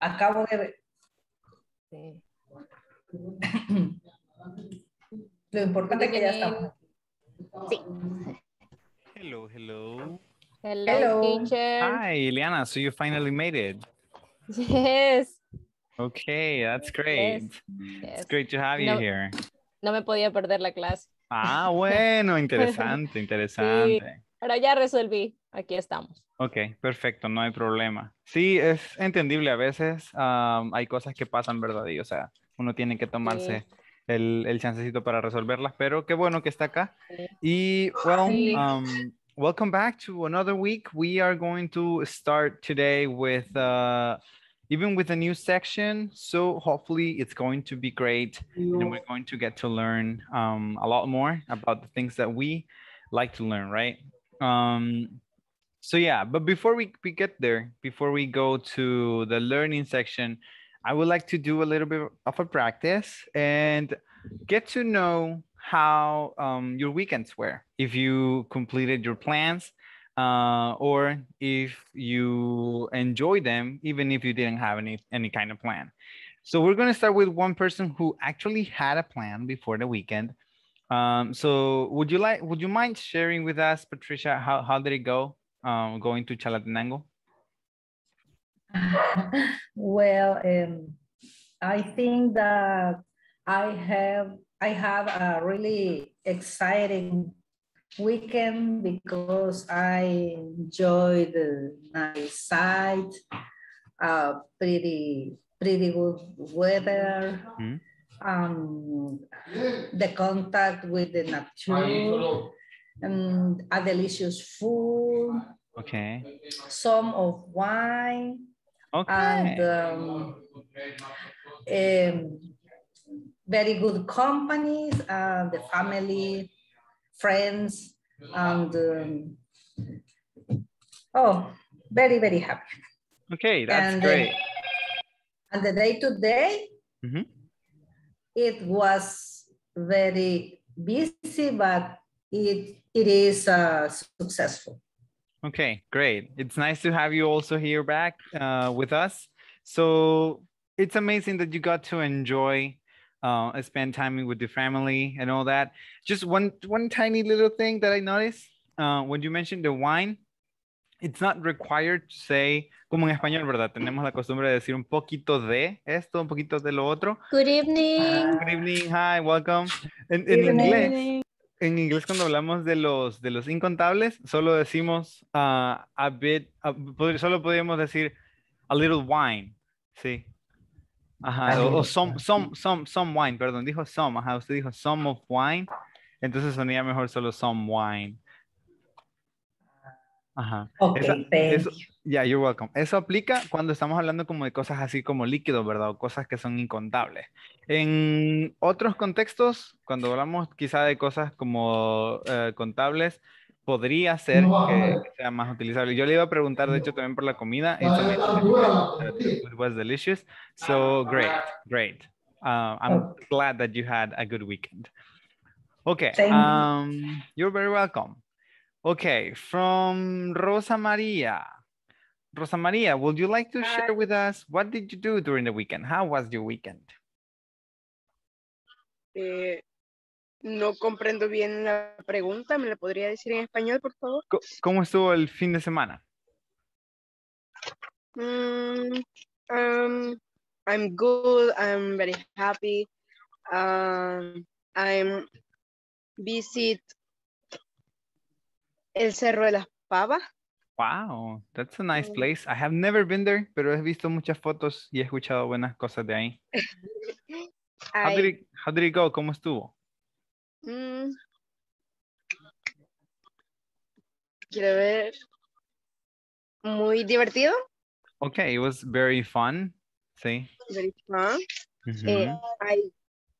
acabo de... Sí. Lo importante es que ya estamos. Sí. Hello, hello. Hello, Hello. teacher. Hi, Ileana. So you finally made it. Yes. Okay, that's great. Yes. It's yes. great to have you No. here. No me podía perder la clase. Ah, bueno, interesante, interesante. Pero ya resolví. Aquí estamos. Ok, perfecto, no hay problema. Sí, es entendible a veces. am, hay cosas que pasan, ¿verdad? Y, o sea, uno tiene que tomarse el, el chancecito para resolverlas, pero qué bueno que está acá. Sí. Y, well, Sí. um, welcome back to another week. We are going to start today with, uh, even with a new section. So hopefully it's going to be great. And we're going to get to learn um, a lot more about the things that we like to learn, right? Um, so yeah, but before we, we get there, before we go to the learning section, I would like to do a little bit of a practice and get to know how um, your weekends were. If you completed your plans uh, or if you enjoy them, even if you didn't have any, any kind of plan. So we're going to start with one person who actually had a plan before the weekend. Um, so would you like, would you mind sharing with us, Patricia, how, how did it go um, going to Chalatenango? Well, um, I think that I have I have a really exciting weekend because I enjoyed the nice side, uh, pretty pretty good weather, Mhm. um, the contact with the nature, and a delicious food, Okay. some of wine Okay. and um, um, very good companies, uh, the family, friends, and um, oh, very, very happy. okay, that's and then- great. And the day to day, Mhm. it was very busy, but it, it is uh, successful. Okay, great. It's nice to have you also here back uh, with us. So it's amazing that you got to enjoy uh, spend time with the family and all that. Just one one tiny little thing that I noticed uh, when you mentioned the wine, it's not required to say, como en español, ¿verdad? Tenemos la costumbre de decir un poquito de esto, un poquito de lo otro. Good evening. Good evening, hi, welcome. En, en Good inglés, en inglés cuando hablamos de los de los incontables, solo decimos ah, a bit, ah, solo podríamos decir a little wine, sí. Ajá, o, o some, some, some, some wine, perdón, dijo some, ajá, usted dijo some of wine, entonces sonía mejor solo some wine. Ajá. Okay, Esa- thank eso- you. Yeah, you're welcome. Eso aplica cuando estamos hablando como de cosas así como líquidos, ¿verdad? O cosas que son incontables. En otros contextos, cuando hablamos quizá de cosas como eh, contables, podría ser que, que sea más utilizable. Yo le iba a preguntar, de hecho, también por la comida. y también, the food was delicious. So, great, great. Uh, I'm glad that you had a good weekend. Okay, um, you're very welcome. Okay, from Rosa Maria. Rosa Maria, would you like to share with us what did you do during the weekend? How was your weekend? Eh, no comprendo bien la pregunta. ¿Me la podría decir en español, por favor? ¿Cómo estuvo el fin de semana? Mm, um, I'm good. I'm very happy. Um, I'm visit el Cerro de las Pavas. Wow, that's a nice place. I have never been there, pero he visto muchas fotos y he escuchado buenas cosas de ahí. How I- did it, how did it go? ¿Cómo estuvo? Mm. Quiero ver. Muy divertido. Okay, it was very fun. Sí. Very fun. Ujú. Eh, I-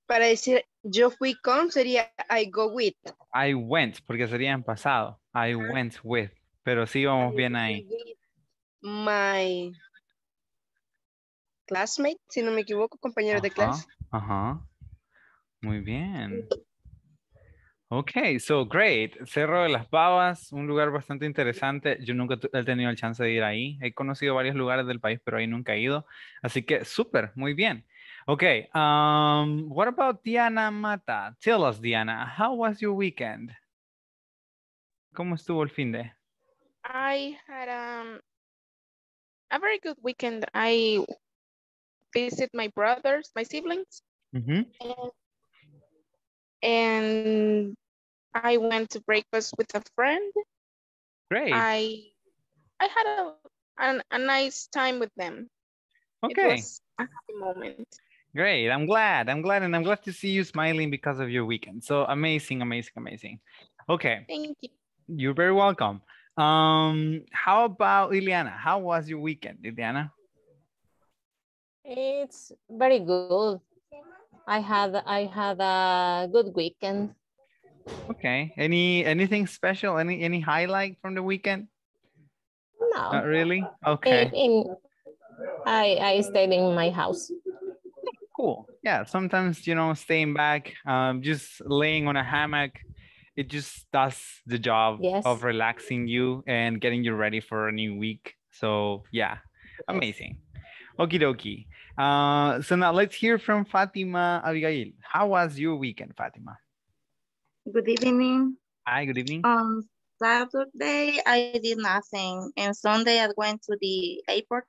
para decir yo fui con sería I go with. I went, porque sería en pasado. I went with. Pero sí vamos bien ahí. My classmate, si no me equivoco, compañero de clase. Ajá. Muy bien. Okay, so great. Cerro de las Pavas, un lugar bastante interesante. Yo nunca he tenido el chance de ir ahí. He conocido varios lugares del país, pero ahí nunca he ido. Así que súper, muy bien. Okay, um, what about Diana Mata? Tell us, Diana, how was your weekend? ¿Cómo estuvo el fin de? I had um, a very good weekend. I visit my brothers, my siblings, Ujú, and, and I went to breakfast with a friend. Great. I I had a an, a nice time with them. It Okay, was a happy moment. great. I'm glad. I'm glad, and I'm glad to see you smiling because of your weekend. So amazing, amazing, amazing. Okay. Thank you. You're very welcome. Um, how about Liliana? How was your weekend, Liliana? It's very good. I had I had a good weekend. Okay. Any anything special? Any any highlight from the weekend? No. Not really. In, Okay. in I I stayed in my house. Cool. Yeah. Sometimes you know, staying back, um, just laying on a hammock, it just does the job Yes. of relaxing you and getting you ready for a new week. So yeah, amazing. Okie dokie. Uh, so now let's hear from Fatima Abigail. How was your weekend, Fatima? Good evening. Hi. Good evening. On Saturday, I did nothing. And Sunday, I went to the airport.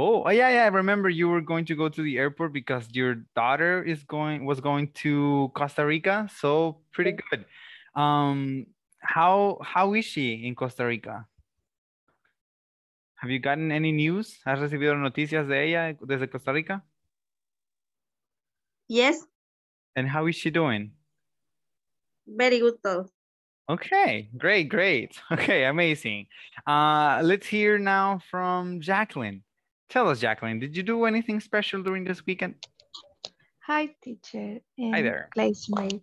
Oh, oh, yeah, yeah. I remember you were going to go to the airport because your daughter is going was going to Costa Rica. So pretty good. Um, how how is she in Costa Rica? Have you gotten any news? ¿Has recibido noticias de ella desde Costa Rica? Yes, And how is she doing? very good though. Okay, great, great. Okay, amazing. Uh, let's hear now from Jacqueline. Tell us, Jacqueline, did you do anything special during this weekend? Hi, teacher. Hi there. Classmate.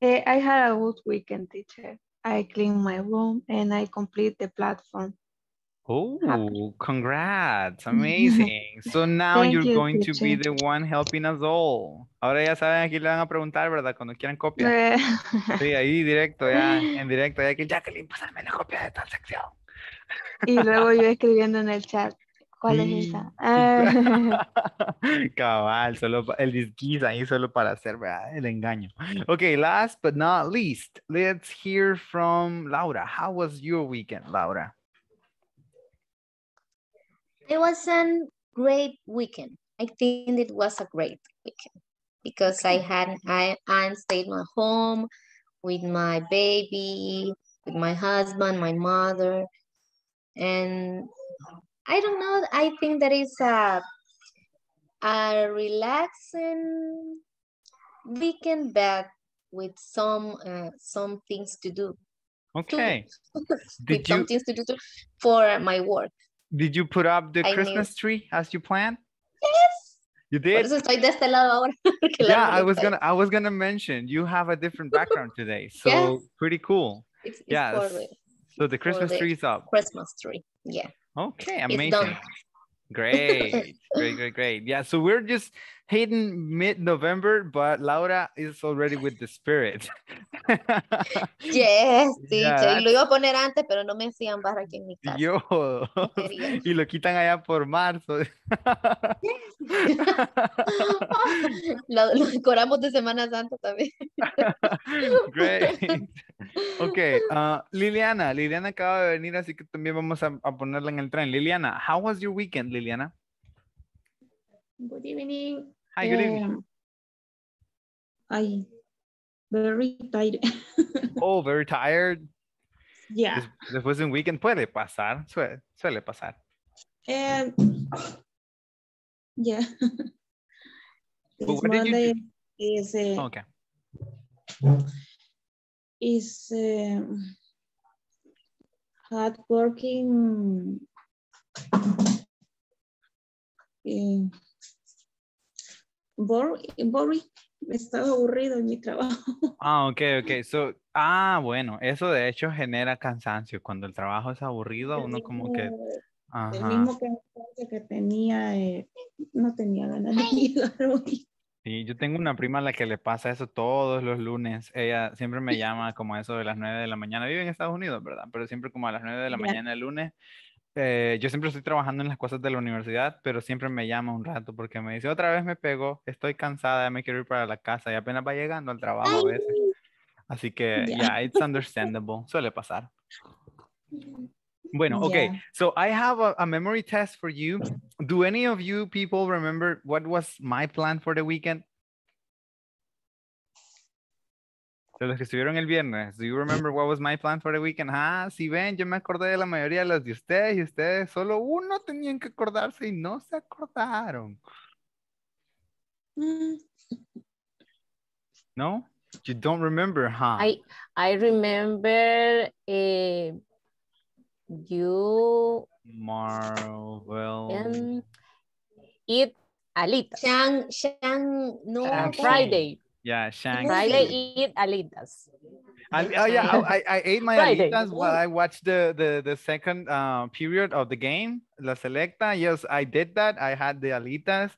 Eh, I had a good weekend, teacher. I cleaned my room and I complete the platform. Oh, congrats. Amazing. So now Thank you're you, going to be the one helping us all. Ahora ya saben, aquí le van a preguntar, ¿verdad? Cuando quieran copia. Eh, Sí, ahí directo, ya, en directo, ya que Jacqueline, pásame la copia de tal sección. y luego yo escribiendo en el chat, ¿cuál Sí, es esa? Ah, Cabal, solo el disguise ahí solo para hacer ¿verdad? el engaño. Okay, last but not least, let's hear from Laura. How was your weekend, Laura? It was a great weekend. I think it was a great weekend because I had I I stayed at home with my baby, with my husband, my mother, and I don't know. I think that is a a relaxing weekend, but with some uh, some things to do. Okay. with Did some things to do too for my work. did you put up the I knew. Christmas tree as you planned? Yes. You Por did? eso estoy de este lado ahora. Yeah, I was gonna I was gonna mention you have a different background today. So Yes. pretty cool. It's, it's Yes. So the Christmas the tree is up. Christmas tree. Yeah. Okay, amazing. Great, great, great, great. Yeah, so we're just hitting mid-November, but Laura is already with the spirit. Yes, Yeah, teacher. Y lo iba a poner antes, pero no me hacían barra aquí en mi casa. Yo. Y lo quitan allá por marzo. lo, lo decoramos de Semana Santa también. Great. Ok, ah, Liliana, Liliana acaba de venir, así que también vamos a, a ponerla en el tren. Liliana, how was your weekend, Liliana? Good evening. Hi, good evening. Um, I very tired. Oh, very tired. yeah. Des- Después de un weekend puede pasar, suele, suele pasar. And yeah. But This what did you do? Is uh, Okay. is um, hard working. eh, bor- boring. Estaba aburrido en mi trabajo. Ah, ok, ok. So, ah, bueno, eso de hecho genera cansancio. Cuando el trabajo es aburrido, El uno como que, mismo- El ajá. mismo cansancio que tenía, eh, no tenía ganas de hoy. Y yo tengo una prima a la que le pasa eso todos los lunes. Ella siempre me llama como a eso de las 9 de la mañana. Vive en Estados Unidos, ¿verdad? Pero siempre como a las 9 de la Ya. mañana el lunes. Eh, yo siempre estoy trabajando en las cosas de la universidad, pero siempre me llama un rato porque me dice, otra vez me pegó, estoy cansada, me quiero ir para la casa y apenas va llegando al trabajo a veces. Así que, Ya. yeah, it's understandable. Suele pasar. Bueno, okay. Yeah. So I have a, a memory test for you. Do any of you people remember what was my plan for the weekend? De los que estuvieron el viernes, do you remember what was my plan for the weekend? Ah, si ven, yo me acordé de la mayoría de las de ustedes y ustedes solo uno tenían que acordarse y no se acordaron. Mm, No? You don't remember, huh? I I remember eh, you Marvel. um, eat alitas. Shang, Shang, no. Friday. Yeah, Shang. Friday eat alitas. I, oh yeah, I, I I ate my Friday. alitas while I watched the the the second uh, period of the game, La Selecta. Yes, I did that. I had the alitas,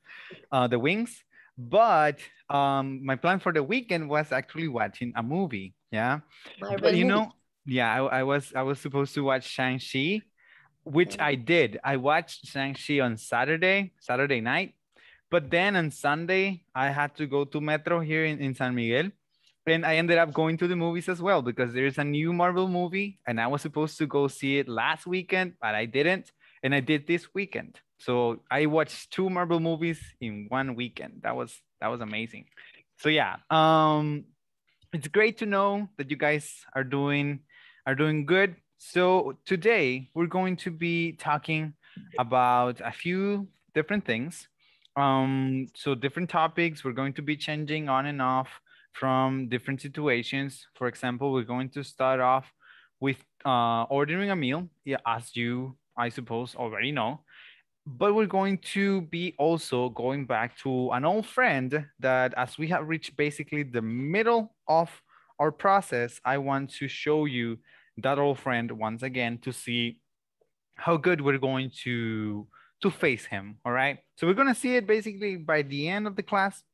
uh, the wings. But um, my plan for the weekend was actually watching a movie. Yeah, but you know, yeah, I, I was I was supposed to watch Shang Chi, which I did. I watched Shang Chi on Saturday, Saturday night. But then on Sunday, I had to go to Metro here in, in San Miguel. And I ended up going to the movies as well because there's a new Marvel movie and I was supposed to go see it last weekend, but I didn't. And I did this weekend. So I watched two Marvel movies in one weekend. That was that was amazing. So yeah, um it's great to know that you guys are doing are doing good. So today we're going to be talking about a few different things. Um, so different topics. We're going to be changing on and off from different situations. For example, we're going to start off with uh, ordering a meal, as you, I suppose, already know. But we're going to be also going back to an old friend that, as we have reached basically the middle of our process, I want to show you that old friend once again to see how good we're going to to face him all right so we're going to see it basically by the end of the class.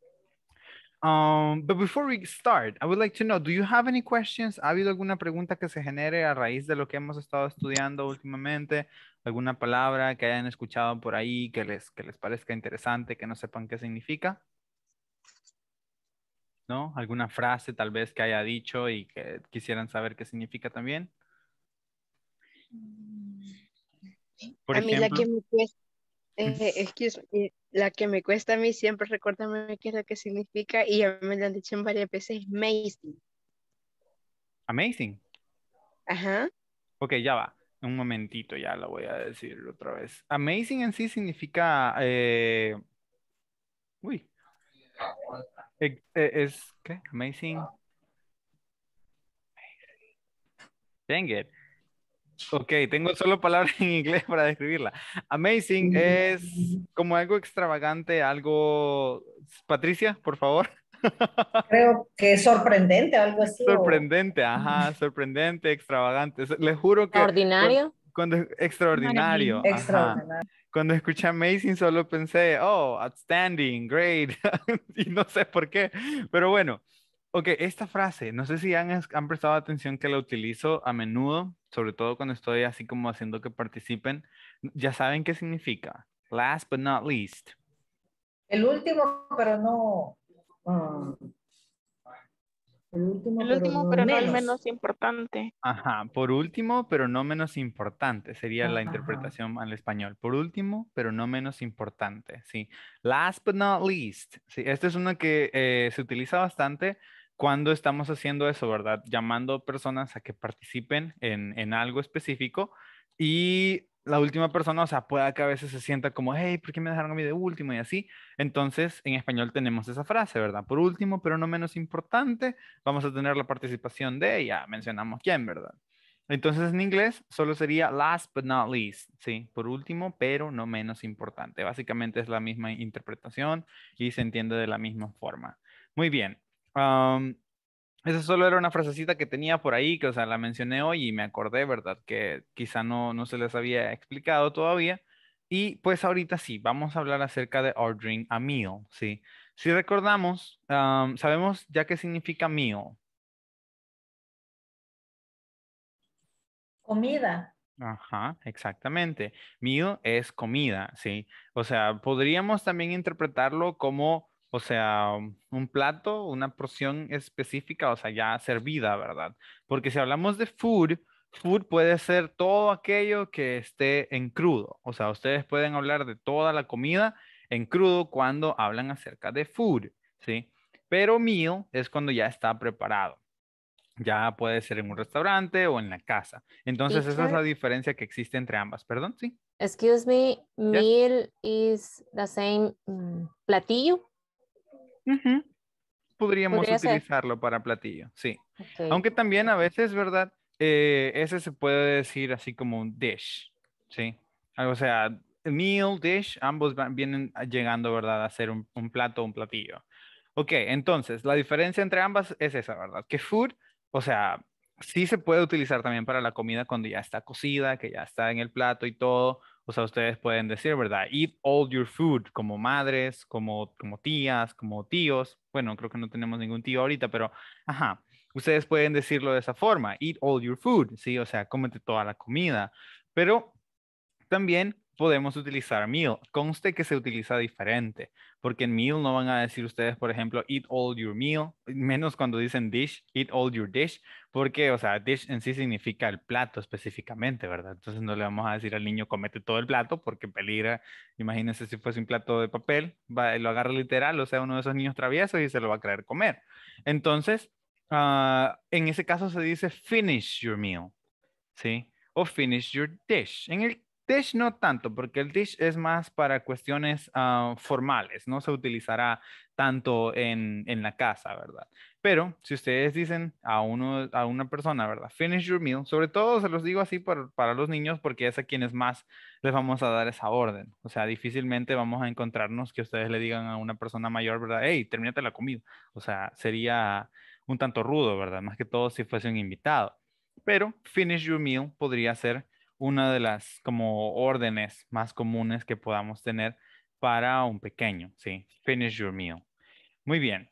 Um but before we start i would like to know do you have any questions ha habido alguna pregunta que se genere a raíz de lo que hemos estado estudiando últimamente alguna palabra que hayan escuchado por ahí que les que les parezca interesante que no sepan qué significa no alguna frase tal vez que haya dicho y que quisieran saber qué significa también por a mí la ejemplo. que me cuesta, eh, excuse me, eh, la que me cuesta a mí siempre recordarme qué es lo que significa y ya me lo han dicho en varias veces, amazing. amazing Ajá. Ok, ya va. Un momentito, ya lo voy a decir otra vez. Amazing en sí significa... eh, Uy. Eh, Es... ¿Qué? Amazing. Dang it. Ok, tengo solo palabras en inglés para describirla. Amazing es como algo extravagante, algo... Patricia, por favor. Creo que es sorprendente, algo así. o- Sorprendente, ajá, sorprendente, extravagante. Les juro que... Ordinario. Cuando extraordinario. ajá. Extraordinario. Cuando escuché amazing solo pensé, oh, outstanding, great. y no sé por qué. Pero bueno, ok, esta frase, no sé si han, han prestado atención que la utilizo a menudo, sobre todo cuando estoy así como haciendo que participen. Ya saben qué significa. Last but not least. El último, pero no. ah, el último, El pero último, no pero no el menos. menos importante. Ajá, por último, pero no menos importante, sería la Ajá. interpretación al español. Por último, pero no menos importante, sí. Last but not least, sí, esta es una que eh, se utiliza bastante cuando estamos haciendo eso, ¿verdad? Llamando personas a que participen en, algo específico y la última persona, o sea, pueda que a veces se sienta como, hey, ¿por qué me dejaron a mí de último? Y así. Entonces, en español tenemos esa frase, ¿verdad? Por último, pero no menos importante, vamos a tener la participación de, ya mencionamos quién, ¿verdad? Entonces en inglés solo sería last but not least, ¿sí? Por último, pero no menos importante. Básicamente es la misma interpretación y se entiende de la misma forma. Muy bien. Am, esa solo era una frasecita que tenía por ahí, que o sea, la mencioné hoy y me acordé, ¿verdad? Que quizá no, no se les había explicado todavía. Y pues ahorita sí, vamos a hablar acerca de ordering a meal, ¿sí? Si recordamos, am, sabemos ya qué significa meal. Comida. Ajá, exactamente. Meal es comida, ¿sí? O sea, podríamos también interpretarlo como, o sea, un plato, una porción específica, o sea, ya servida, ¿verdad? Porque si hablamos de food, food puede ser todo aquello que esté en crudo. O sea, ustedes pueden hablar de toda la comida en crudo cuando hablan acerca de food, ¿sí? Pero meal es cuando ya está preparado. Ya puede ser en un restaurante o en la casa. Entonces, esa es la diferencia que existe entre ambas. Perdón, sí. Excuse me, meal is the same mm, Podríamos Podría ser. utilizarlo para platillo, sí. Aunque también a veces, ¿verdad? Eh, ese se puede decir así como un dish, ¿sí? Ah, O sea, meal, dish, ambos van- vienen llegando, ¿verdad? A ser un, un plato o un platillo. Ok, entonces, la diferencia entre ambas es esa, ¿verdad? Que food, o sea, sí se puede utilizar también para la comida cuando ya está cocida, que ya está en el plato y todo. O sea, ustedes pueden decir, ¿verdad? Eat all your food, como madres, como, como tías, como tíos. Bueno, creo que no tenemos ningún tío ahorita, pero, ajá, ustedes pueden decirlo de esa forma. Eat all your food, ¿sí? O sea, cómete toda la comida. Pero también podemos utilizar meal. Conste que se utiliza diferente, porque en meal no van a decir ustedes, por ejemplo, eat all your meal, menos cuando dicen dish, eat all your dish, porque, o sea, dish en sí significa el plato específicamente, ¿verdad? Entonces no le vamos a decir al niño comete todo el plato porque peligra, imagínense si fuese un plato de papel, va, lo agarra literal, o sea, uno de esos niños traviesos y se lo va a querer comer. Entonces, ah, en ese caso se dice finish your meal, ¿sí? O finish your dish. En el no tanto, porque el dish es más para cuestiones ah, formales, no se utilizará tanto en, en la casa, ¿verdad? Pero si ustedes dicen a, uno, a una persona, ¿verdad? Finish your meal, sobre todo se los digo así por- para los niños porque es a quienes más les vamos a dar esa orden. O sea, difícilmente vamos a encontrarnos que ustedes le digan a una persona mayor, ¿verdad? Hey, termínate la comida. O sea, sería un tanto rudo, ¿verdad? Más que todo si fuese un invitado. Pero finish your meal podría ser una de las como órdenes más comunes que podamos tener para un pequeño, ¿sí? Finish your meal. Muy bien.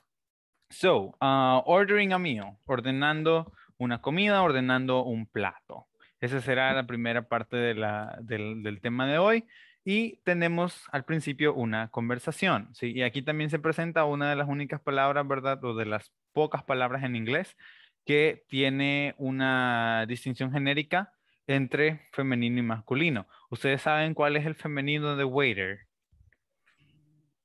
So, uh, ordering a meal, ordenando una comida, ordenando un plato. Esa será la primera parte de la- del, del tema de hoy. Y tenemos al principio una conversación, ¿sí? Y aquí también se presenta una de las únicas palabras, ¿verdad? O de las pocas palabras en inglés que tiene una distinción genérica entre femenino y masculino. ¿Ustedes saben cuál es el femenino de waiter?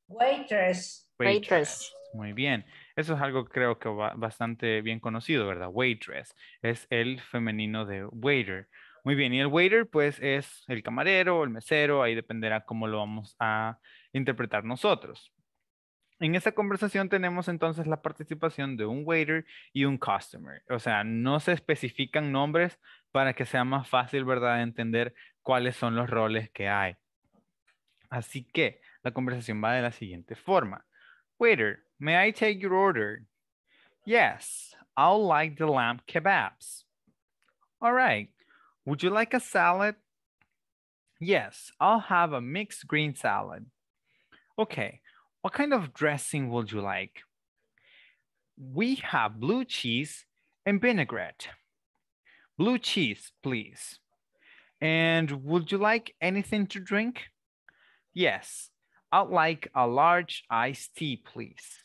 Waitress. Waitress. Muy bien. Eso es algo que creo que va bastante bien conocido, ¿verdad? Waitress es el femenino de waiter. Muy bien. Y el waiter, pues, es el camarero, el mesero, ahí dependerá cómo lo vamos a interpretar nosotros. En esta conversación tenemos entonces la participación de un waiter y un customer. O sea, no se especifican nombres para que sea más fácil, ¿verdad?, de entender cuáles son los roles que hay. Así que la conversación va de la siguiente forma. Waiter, may I take your order? Yes, I'll like the lamb kebabs. All right. Would you like a salad? Yes, I'll have a mixed green salad. Okay. What kind of dressing would you like? We have blue cheese and vinaigrette. Blue cheese, please. And would you like anything to drink? Yes, I'd like a large iced tea, please.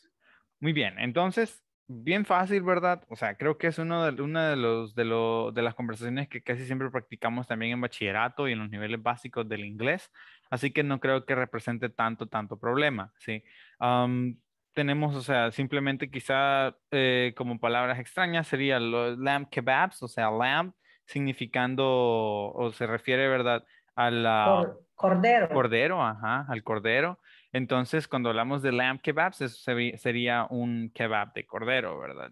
Muy bien, entonces, bien fácil, ¿verdad? O sea, creo que es uno de, una de, los, de, lo- de las conversaciones que casi siempre practicamos también en bachillerato y en los niveles básicos del inglés, así que no creo que represente tanto, tanto problema, ¿sí? Am, tenemos, o sea, simplemente quizá eh, como palabras extrañas sería los lamb kebabs, o sea, lamb significando o se refiere, ¿verdad? A la Cor- cordero. cordero, ajá, al cordero. Entonces, cuando hablamos de lamb kebabs, eso serí- sería un kebab de cordero, ¿verdad?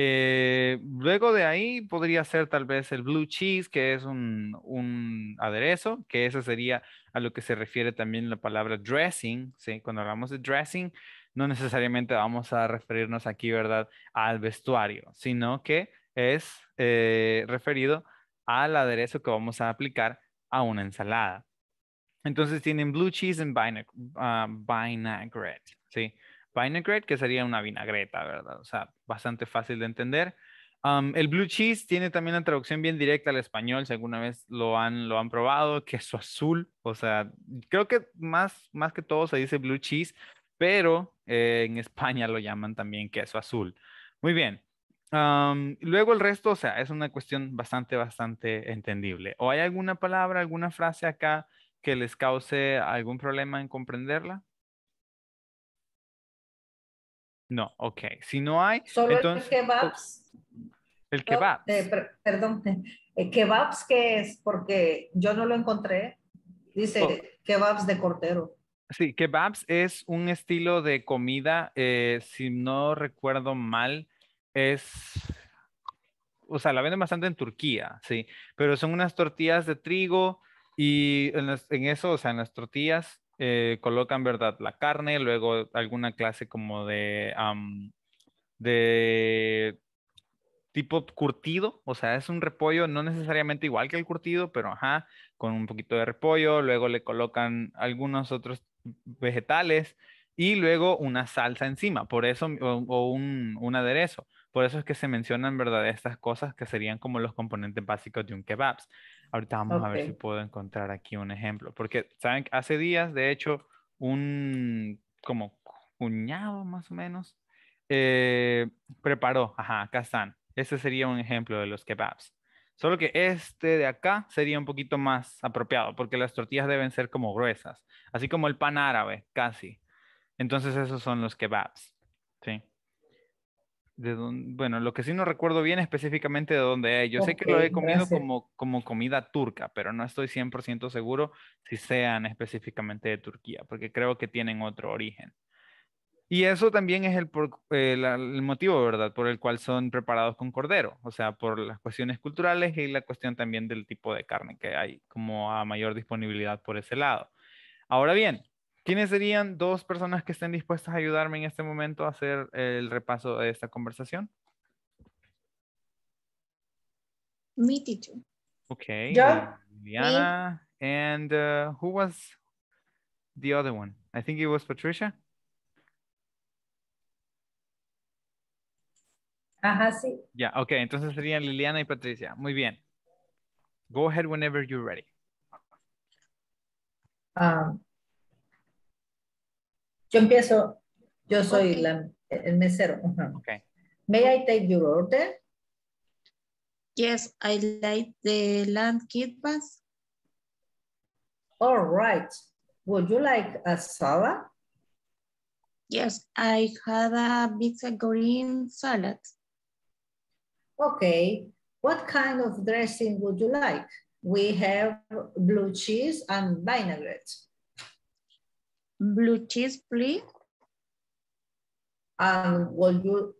Eh, luego de ahí podría ser tal vez el blue cheese, que es un, aderezo, que eso sería a lo que se refiere también la palabra dressing, ¿sí? Cuando hablamos de dressing, no necesariamente vamos a referirnos aquí, ¿verdad?, al vestuario, sino que es eh, referido al aderezo que vamos a aplicar a una ensalada. Entonces tienen blue cheese and vinaigrette, vinaigrette, ¿sí? Vinaigrette, que sería una vinagreta, ¿verdad? O sea, bastante fácil de entender. Um, el blue cheese tiene también una traducción bien directa al español, si alguna vez lo han, lo han probado, queso azul, o sea, creo que más, más que todo se dice blue cheese, pero eh, en España lo llaman también queso azul. Muy bien. Um, luego el resto, o sea, es una cuestión bastante, bastante entendible. ¿O hay alguna palabra, alguna frase acá que les cause algún problema en comprenderla? No, ok. Si no hay, Solo entonces... el kebabs. El kebab. Eh, per- perdón, el kebabs que es porque yo no lo encontré. Dice Oh. kebabs de cordero. Sí, kebabs es un estilo de comida, eh, si no recuerdo mal, es, o sea, la venden bastante en Turquía, sí, pero son unas tortillas de trigo y en, las- en eso, o sea, en las tortillas eh, colocan, ¿verdad? La carne, luego alguna clase como de, am, de tipo curtido, o sea, es un repollo no necesariamente igual que el curtido, pero ajá, con un poquito de repollo, luego le colocan algunos otros vegetales y luego una salsa encima, por eso, o, o un, un aderezo. Por eso es que se mencionan, ¿verdad? Estas cosas que serían como los componentes básicos de un kebabs. Ahorita vamos a ver si puedo encontrar aquí un ejemplo, porque, ¿saben? Hace días, de hecho, un como cuñado más o menos eh, preparó, ajá, acá están. Ese sería un ejemplo de los kebabs. Solo que este de acá sería un poquito más apropiado porque las tortillas deben ser como gruesas, así como el pan árabe, casi. Entonces esos son los kebabs. Sí. De bueno, lo que sí no recuerdo bien específicamente de dónde es. Yo sé que lo he comido gracias. como, como comida turca, pero no estoy 100% seguro si sean específicamente de Turquía, porque creo que tienen otro origen. Y eso también es el, por- eh, el motivo, ¿verdad? Por el cual son preparados con cordero, o sea, por las cuestiones culturales y la cuestión también del tipo de carne que hay, como a mayor disponibilidad por ese lado. Ahora bien, ¿quiénes serían dos personas que estén dispuestas a ayudarme en este momento a hacer el repaso de esta conversación? Me teacher. Okay, Yo. Liliana, and uh, who was the other one? I think it was Patricia. Ajá, sí. Ya, ok, entonces serían Liliana y Patricia. Muy bien. Go ahead whenever you're ready. Ah, yo empiezo. Yo soy Ok. la, el mesero. Ajá. Okay. May I take your order? Yes, I like the land kidbas. All right. Would you like a salad? Yes, I had a pizza green salad. Okay. What kind of dressing would you like? We have blue cheese and vinaigrette. Blue cheese, please. And would you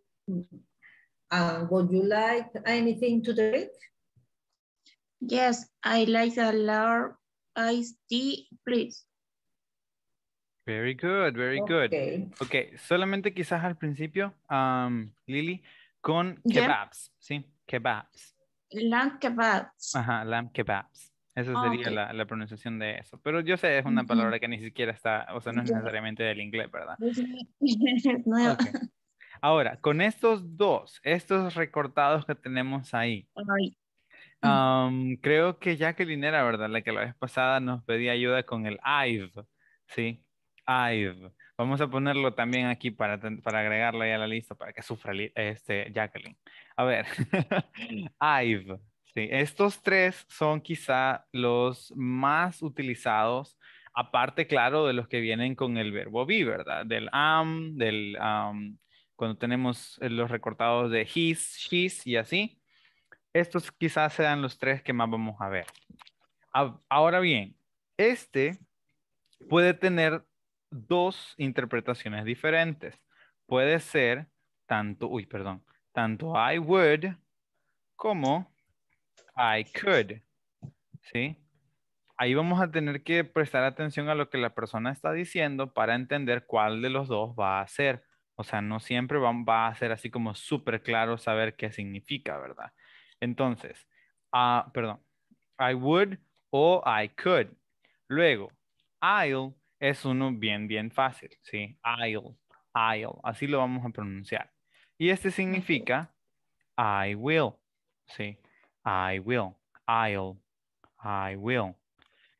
and would you like anything to drink? Yes, I like a large iced tea, please. Very good, very good. Okay. Ok, solamente quizás al principio, um, Lili, con Ya. kebabs, ¿sí? Kebabs. Land kebabs. Ajá, lamb kebabs. Esa Ah, sería ok. la, la pronunciación de eso. Pero yo sé, es una palabra que ni siquiera está, o sea, no es necesariamente del inglés, ¿verdad? Nueva. Ok. Ahora, con estos dos, estos recortados que tenemos ahí, am, creo que Jacqueline era, ¿verdad? La que la vez pasada nos pedía ayuda con el I've, ¿sí? I've. Vamos a ponerlo también aquí para, para agregarlo ahí a la lista para que sufra este, Jacqueline. A ver, I've. Estos tres son quizá los más utilizados, aparte, claro, de los que vienen con el verbo be, ¿verdad? Del am, del, am, cuando tenemos eh, los recortados de his, she's y así. Estos quizás sean los tres que más vamos a ver. Ahora bien, este puede tener dos interpretaciones diferentes. Puede ser tanto, uy, perdón, tanto I would como I could. ¿Sí? Ahí vamos a tener que prestar atención a lo que la persona está diciendo para entender cuál de los dos va a ser. O sea, no siempre va, a ser así como súper claro saber qué significa, ¿verdad? Entonces, ah, perdón, I would o I could. Luego, I'll es uno bien, bien fácil, ¿sí? I'll, I'll, así lo vamos a pronunciar. Y este significa I will, ¿sí? I will, I'll, I will.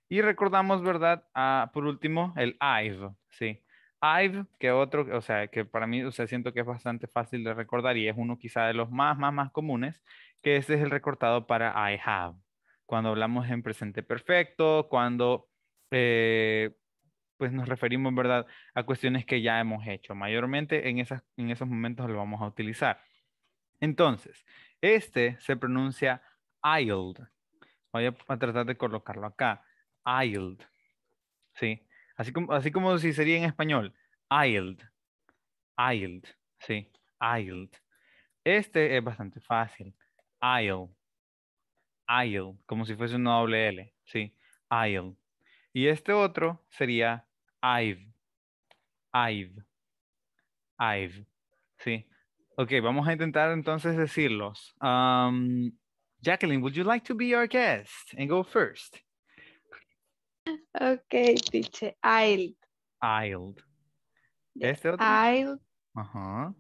Y recordamos, ¿verdad? Ah, por último, el I've, ¿sí? I've, que otro, o sea, que para mí, o sea, siento que es bastante fácil de recordar y es uno quizá de los más, más, más comunes, que este es el recortado para I have. Cuando hablamos en presente perfecto, cuando eh, pues nos referimos, ¿verdad? A cuestiones que ya hemos hecho. Mayormente en, esas, en esos momentos lo vamos a utilizar. Entonces, este se pronuncia ILD. Voy a, tratar de colocarlo acá. ILD. ¿Sí? Así como, así como si sería en español. ILD. ILD. ¿Sí? ILD. Este es bastante fácil. IL. IL. Como si fuese una doble L. ¿Sí? IL. Y este otro sería I've. I've. I've. Sí. Ok, vamos a intentar entonces decirlos. Um, Jacqueline, would you like to be our guest and go first? Okay, teacher. I'll. I'll. ¿Este otro? I'll. Ajá.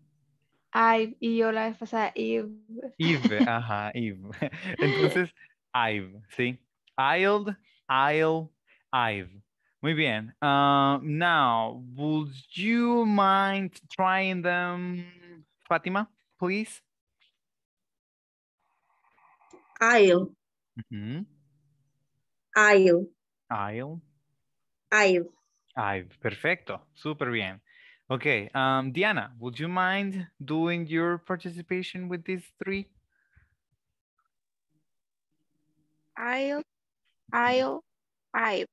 I've. Y yo la vez pasada, Eve. Eve, ajá, Eve. Entonces, I've, ¿sí? I'll, I'll, I've. Muy bien. Uh, now, would you mind trying them, Fatima, please? I'll. -hmm. I'll. I'll. I've. I've. Perfecto. Super bien. Okay. Um, Diana, would you mind doing your participation with these three? I'll. I'll. I've.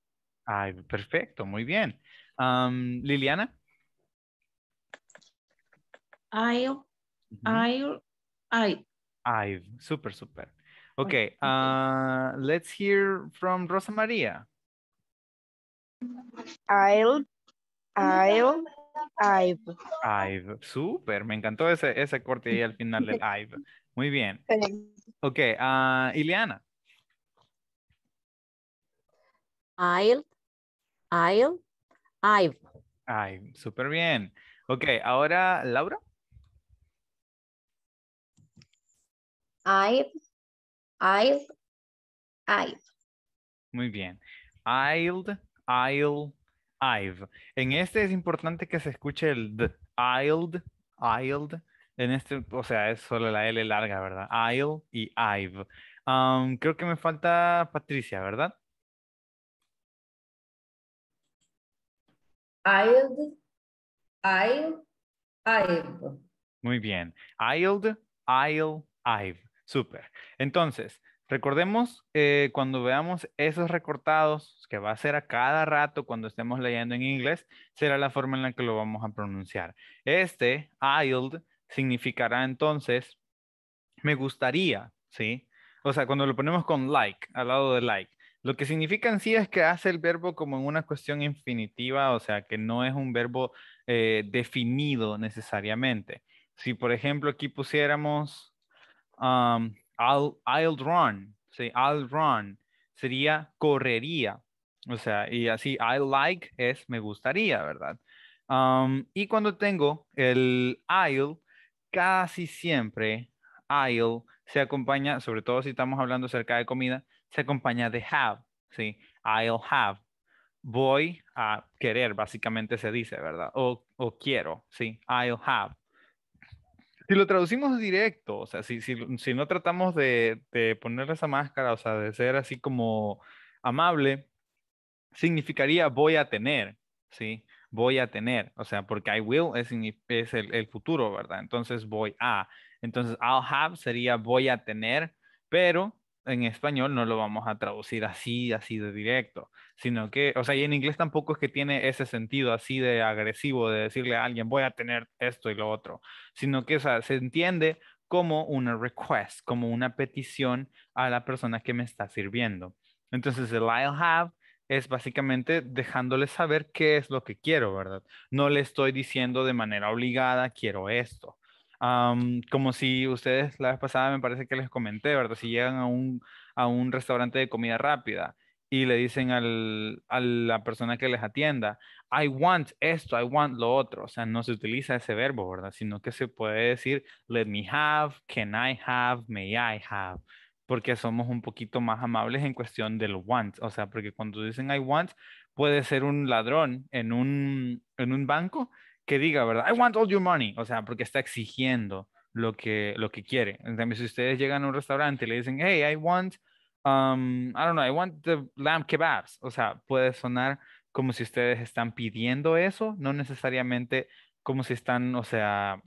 Ay, perfecto, muy bien. Um, Liliana. I'll, I'll, I. I've, super, super. Okay, uh, let's hear from Rosa Maria. I'll, I'll, I've. I've, super, me encantó ese, ese corte ahí al final del I've. Muy bien. Okay, uh, Ileana. I'll, I'll, I've. Ay, súper bien. Ok, ahora Laura. I've, I've, I've. Muy bien. I'll, I'll, I've. En este es importante que se escuche el d. I'll, I'll. En este, o sea, es solo la L larga, ¿verdad? I'll y I've. Um, creo que me falta Patricia, ¿verdad? I'll, I'll, I've. Muy bien. I'll, I'll, I've. Súper. Entonces, recordemos eh, cuando veamos esos recortados que va a ser a cada rato cuando estemos leyendo en inglés, será la forma en la que lo vamos a pronunciar. Este, I'll, significará entonces, me gustaría, ¿sí? O sea, cuando lo ponemos con like, al lado de like. Lo que significa en sí es que hace el verbo como en una cuestión infinitiva, o sea, que no es un verbo eh, definido necesariamente. Si, por ejemplo, aquí pusiéramos um, I'll, I'll run, ¿sí? I'll run, sería correría. O sea, y así I like es me gustaría, ¿verdad? Um, y cuando tengo el I'll, casi siempre I'll se acompaña, sobre todo si estamos hablando acerca de comida, se acompaña de have, ¿sí? I'll have. Voy a querer, básicamente se dice, ¿verdad? O, o quiero, ¿sí? I'll have. Si lo traducimos directo, o sea, si, si, si no tratamos de, de poner esa máscara, o sea, de ser así como amable, significaría voy a tener, ¿sí? Voy a tener, o sea, porque I will es, es el, el futuro, ¿verdad? Entonces voy a. Entonces, I'll have sería voy a tener, pero en español no lo vamos a traducir así, así de directo, sino que, o sea, y en inglés tampoco es que tiene ese sentido así de agresivo de decirle a alguien voy a tener esto y lo otro, sino que, se entiende como una request, como una petición a la persona que me está sirviendo. Entonces, el I'll have es básicamente dejándole saber qué es lo que quiero, ¿verdad? No le estoy diciendo de manera obligada, quiero esto como si ustedes la vez pasada me parece que les comenté, ¿verdad? Si llegan a un, a un restaurante de comida rápida y le dicen al, a la persona que les atienda, I want esto, I want lo otro. O sea, no se utiliza ese verbo, ¿verdad? Sino que se puede decir, let me have, can I have, may I have. Porque somos un poquito más amables en cuestión del want. O sea, porque cuando dicen I want, puede ser un ladrón en un, en un banco que diga, ¿verdad? I want all your money. O sea, porque está exigiendo lo que, lo que quiere. En cambio, si ustedes llegan a un restaurante y le dicen, hey, I want um, I don't know, I want the lamb kebabs. O sea, puede sonar como si ustedes están pidiendo eso, no necesariamente como si están, o sea,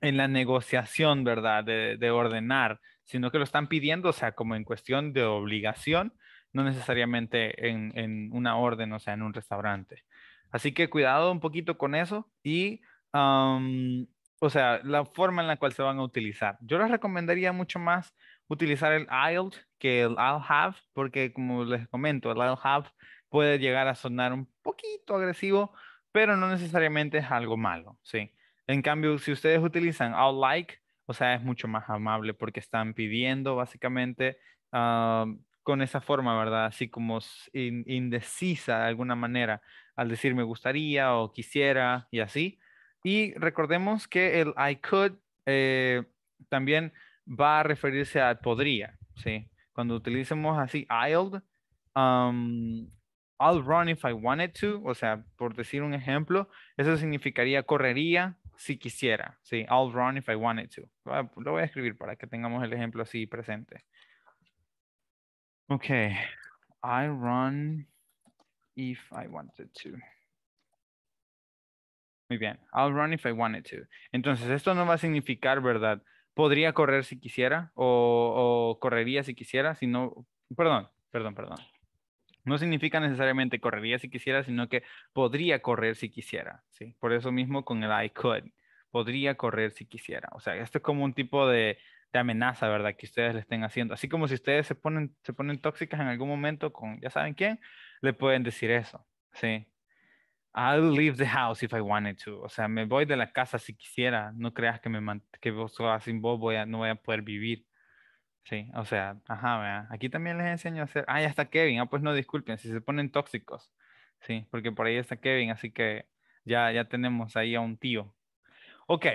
en la negociación, ¿verdad? De, de ordenar, sino que lo están pidiendo, o sea, como en cuestión de obligación, no necesariamente en, en una orden, o sea, en un restaurante. Así que cuidado un poquito con eso y, o sea, la forma en la cual se van a utilizar. Yo les recomendaría mucho más utilizar el I'll que el I'll have, porque como les comento, el I'll have puede llegar a sonar un poquito agresivo, pero no necesariamente es algo malo, ¿sí? En cambio, si ustedes utilizan I'll like, o sea, es mucho más amable porque están pidiendo básicamente con esa forma, ¿verdad? Así como indecisa de alguna manera al decir me gustaría o quisiera y así. Y recordemos que el I could eh, también va a referirse a podría, ¿sí? Cuando utilicemos así, I'll, um, I'll run if I wanted to, o sea, por decir un ejemplo, eso significaría correría si quisiera, ¿sí? I'll run if I wanted to. Lo voy a escribir para que tengamos el ejemplo así presente. Ok, I run if I wanted to. Muy bien, I'll run if I wanted to. Entonces, esto no va a significar, ¿verdad? podría correr si quisiera o, correría si quisiera, sino, perdón, perdón, perdón. No significa necesariamente correría si quisiera, sino que podría correr si quisiera, ¿sí? Por eso mismo con el I could, podría correr si quisiera. O sea, esto es como un tipo de, de amenaza, ¿verdad? Que ustedes le estén haciendo. Así como si ustedes se ponen, se ponen tóxicas en algún momento con, ya saben quién, le pueden decir eso, ¿sí? I'll leave the house if I wanted to. O sea, me voy de la casa si quisiera. No creas que me que vos sin vos voy a, no voy a poder vivir. Sí, o sea, ajá, aquí también les enseño a hacer. Ah, ya está Kevin. Ah, pues no disculpen si se ponen tóxicos. Sí, porque por ahí está Kevin, así que ya, ya tenemos ahí a un tío. Ok,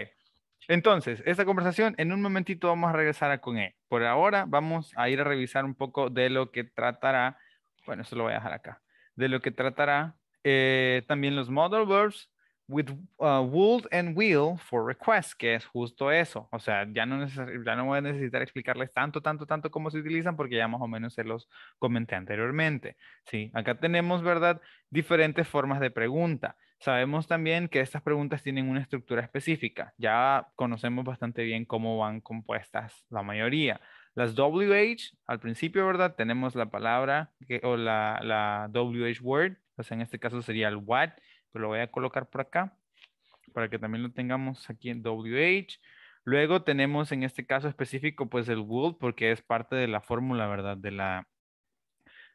entonces, esta conversación en un momentito vamos a regresar a con él. Por ahora vamos a ir a revisar un poco de lo que tratará. Bueno, eso lo voy a dejar acá. De lo que tratará eh, también los modal verbs with uh, would and will for request, que es justo eso. O sea, ya no, ya no voy a necesitar explicarles tanto, tanto, tanto cómo se utilizan porque ya más o menos se los comenté anteriormente. Sí, acá tenemos, ¿verdad? Diferentes formas de pregunta. Sabemos también que estas preguntas tienen una estructura específica. Ya conocemos bastante bien cómo van compuestas la mayoría. Las WH, al principio, ¿verdad? Tenemos la palabra o la, WH word, o sea, en este caso sería el what, pero lo voy a colocar por acá para que también lo tengamos aquí en WH. Luego tenemos en este caso específico pues el would porque es parte de la fórmula, ¿verdad? De la,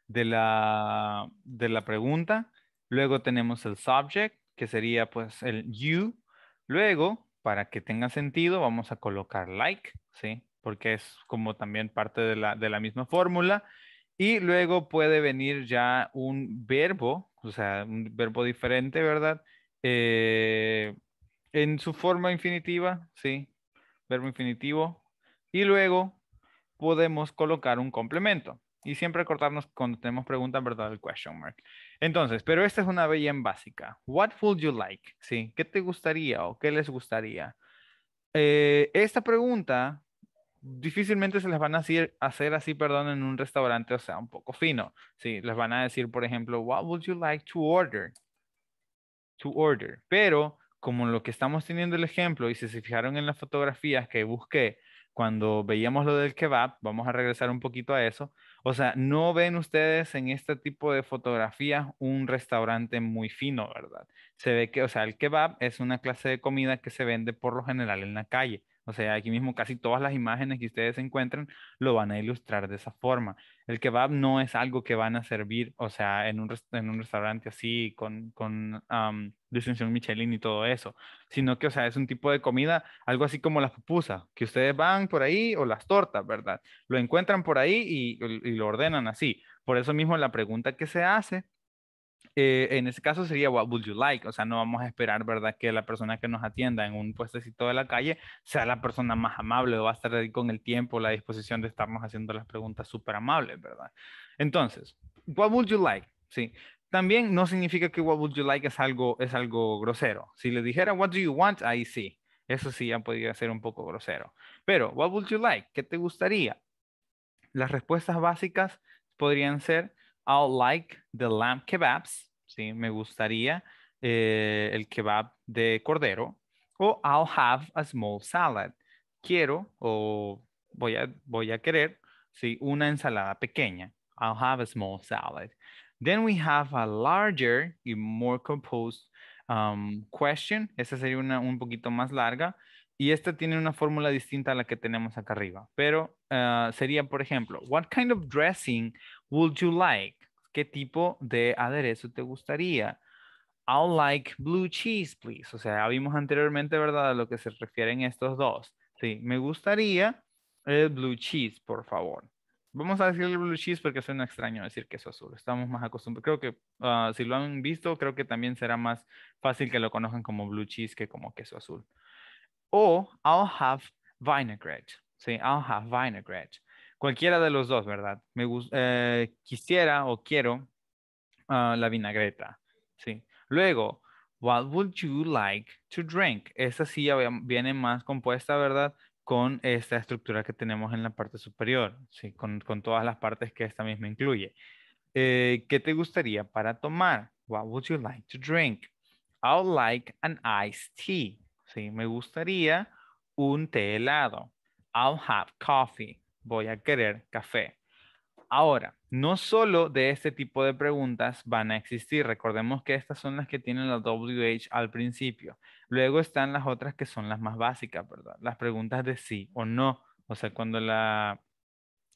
de la, de la pregunta. Luego tenemos el subject que sería pues el you. Luego, para que tenga sentido, vamos a colocar like, ¿sí? Porque es como también parte de la, de la misma fórmula. Y luego puede venir ya un verbo, o sea, un verbo diferente, ¿verdad? Eh, en su forma infinitiva, ¿sí? Verbo infinitivo. Y luego podemos colocar un complemento. Y siempre cortarnos cuando tenemos preguntas, ¿verdad? El question mark. Entonces, pero esta es una bien básica. What would you like? ¿Sí? ¿Qué te gustaría o qué les gustaría? Eh, esta pregunta difícilmente se les van a hacer, hacer así, perdón, en un restaurante, o sea, un poco fino. Sí, les van a decir, por ejemplo, what would you like to order? To order. Pero como lo que estamos teniendo el ejemplo, y si se fijaron en las fotografías que busqué cuando veíamos lo del kebab, vamos a regresar un poquito a eso. O sea, no ven ustedes en este tipo de fotografías un restaurante muy fino, ¿verdad? Se ve que, o sea, el kebab es una clase de comida que se vende por lo general en la calle. O sea, aquí mismo casi todas las imágenes que ustedes encuentren lo van a ilustrar de esa forma. El kebab no es algo que van a servir, o sea, en un, en un restaurante así con, con distinción Michelin y todo eso, sino que, o sea, es un tipo de comida, algo así como las pupusas, que ustedes van por ahí o las tortas, ¿verdad? Lo encuentran por ahí y, y lo ordenan así. Por eso mismo la pregunta que se hace eh, en ese caso sería what would you like, o sea, no vamos a esperar, ¿verdad? Que la persona que nos atienda en un puestecito de la calle sea la persona más amable o va a estar ahí con el tiempo, la disposición de estarnos haciendo las preguntas súper amables, ¿verdad? Entonces, what would you like? Sí. También no significa que what would you like es algo, es algo grosero. Si le dijera what do you want, ahí sí. Eso sí ya podría ser un poco grosero. Pero, what would you like? ¿Qué te gustaría? Las respuestas básicas podrían ser I'll like the lamb kebabs. Sí, me gustaría eh, el kebab de cordero. O I'll have a small salad. Quiero o voy a, voy a querer, sí, una ensalada pequeña. I'll have a small salad. Then we have a larger y more composed um, question. Esta sería una un poquito más larga. Y esta tiene una fórmula distinta a la que tenemos acá arriba. Pero uh, sería, por ejemplo, what kind of dressing would you like? ¿Qué tipo de aderezo te gustaría? I'll like blue cheese, please. O sea, vimos anteriormente, ¿verdad? A lo que se refieren estos dos. Sí, me gustaría el blue cheese, por favor. Vamos a decir el blue cheese porque suena extraño decir queso azul. Estamos más acostumbrados. Creo que uh, si lo han visto, creo que también será más fácil que lo conozcan como blue cheese que como queso azul. O I'll have vinaigrette. Sí, I'll have vinaigrette. Cualquiera de los dos, ¿verdad? Me eh, quisiera o quiero uh, la vinagreta. Sí. Luego, what would you like to drink? Esa sí ya viene más compuesta, ¿verdad? Con esta estructura que tenemos en la parte superior, ¿sí? con, todas las partes que esta misma incluye. Eh, ¿Qué te gustaría para tomar? What would you like to drink? I'll like an iced tea. Sí, me gustaría un té helado. I'll have coffee. Voy a querer café. Ahora, no solo de este tipo de preguntas van a existir. Recordemos que estas son las que tienen la WH al principio. Luego están las otras que son las más básicas, ¿verdad? Las preguntas de sí o no. O sea, cuando la,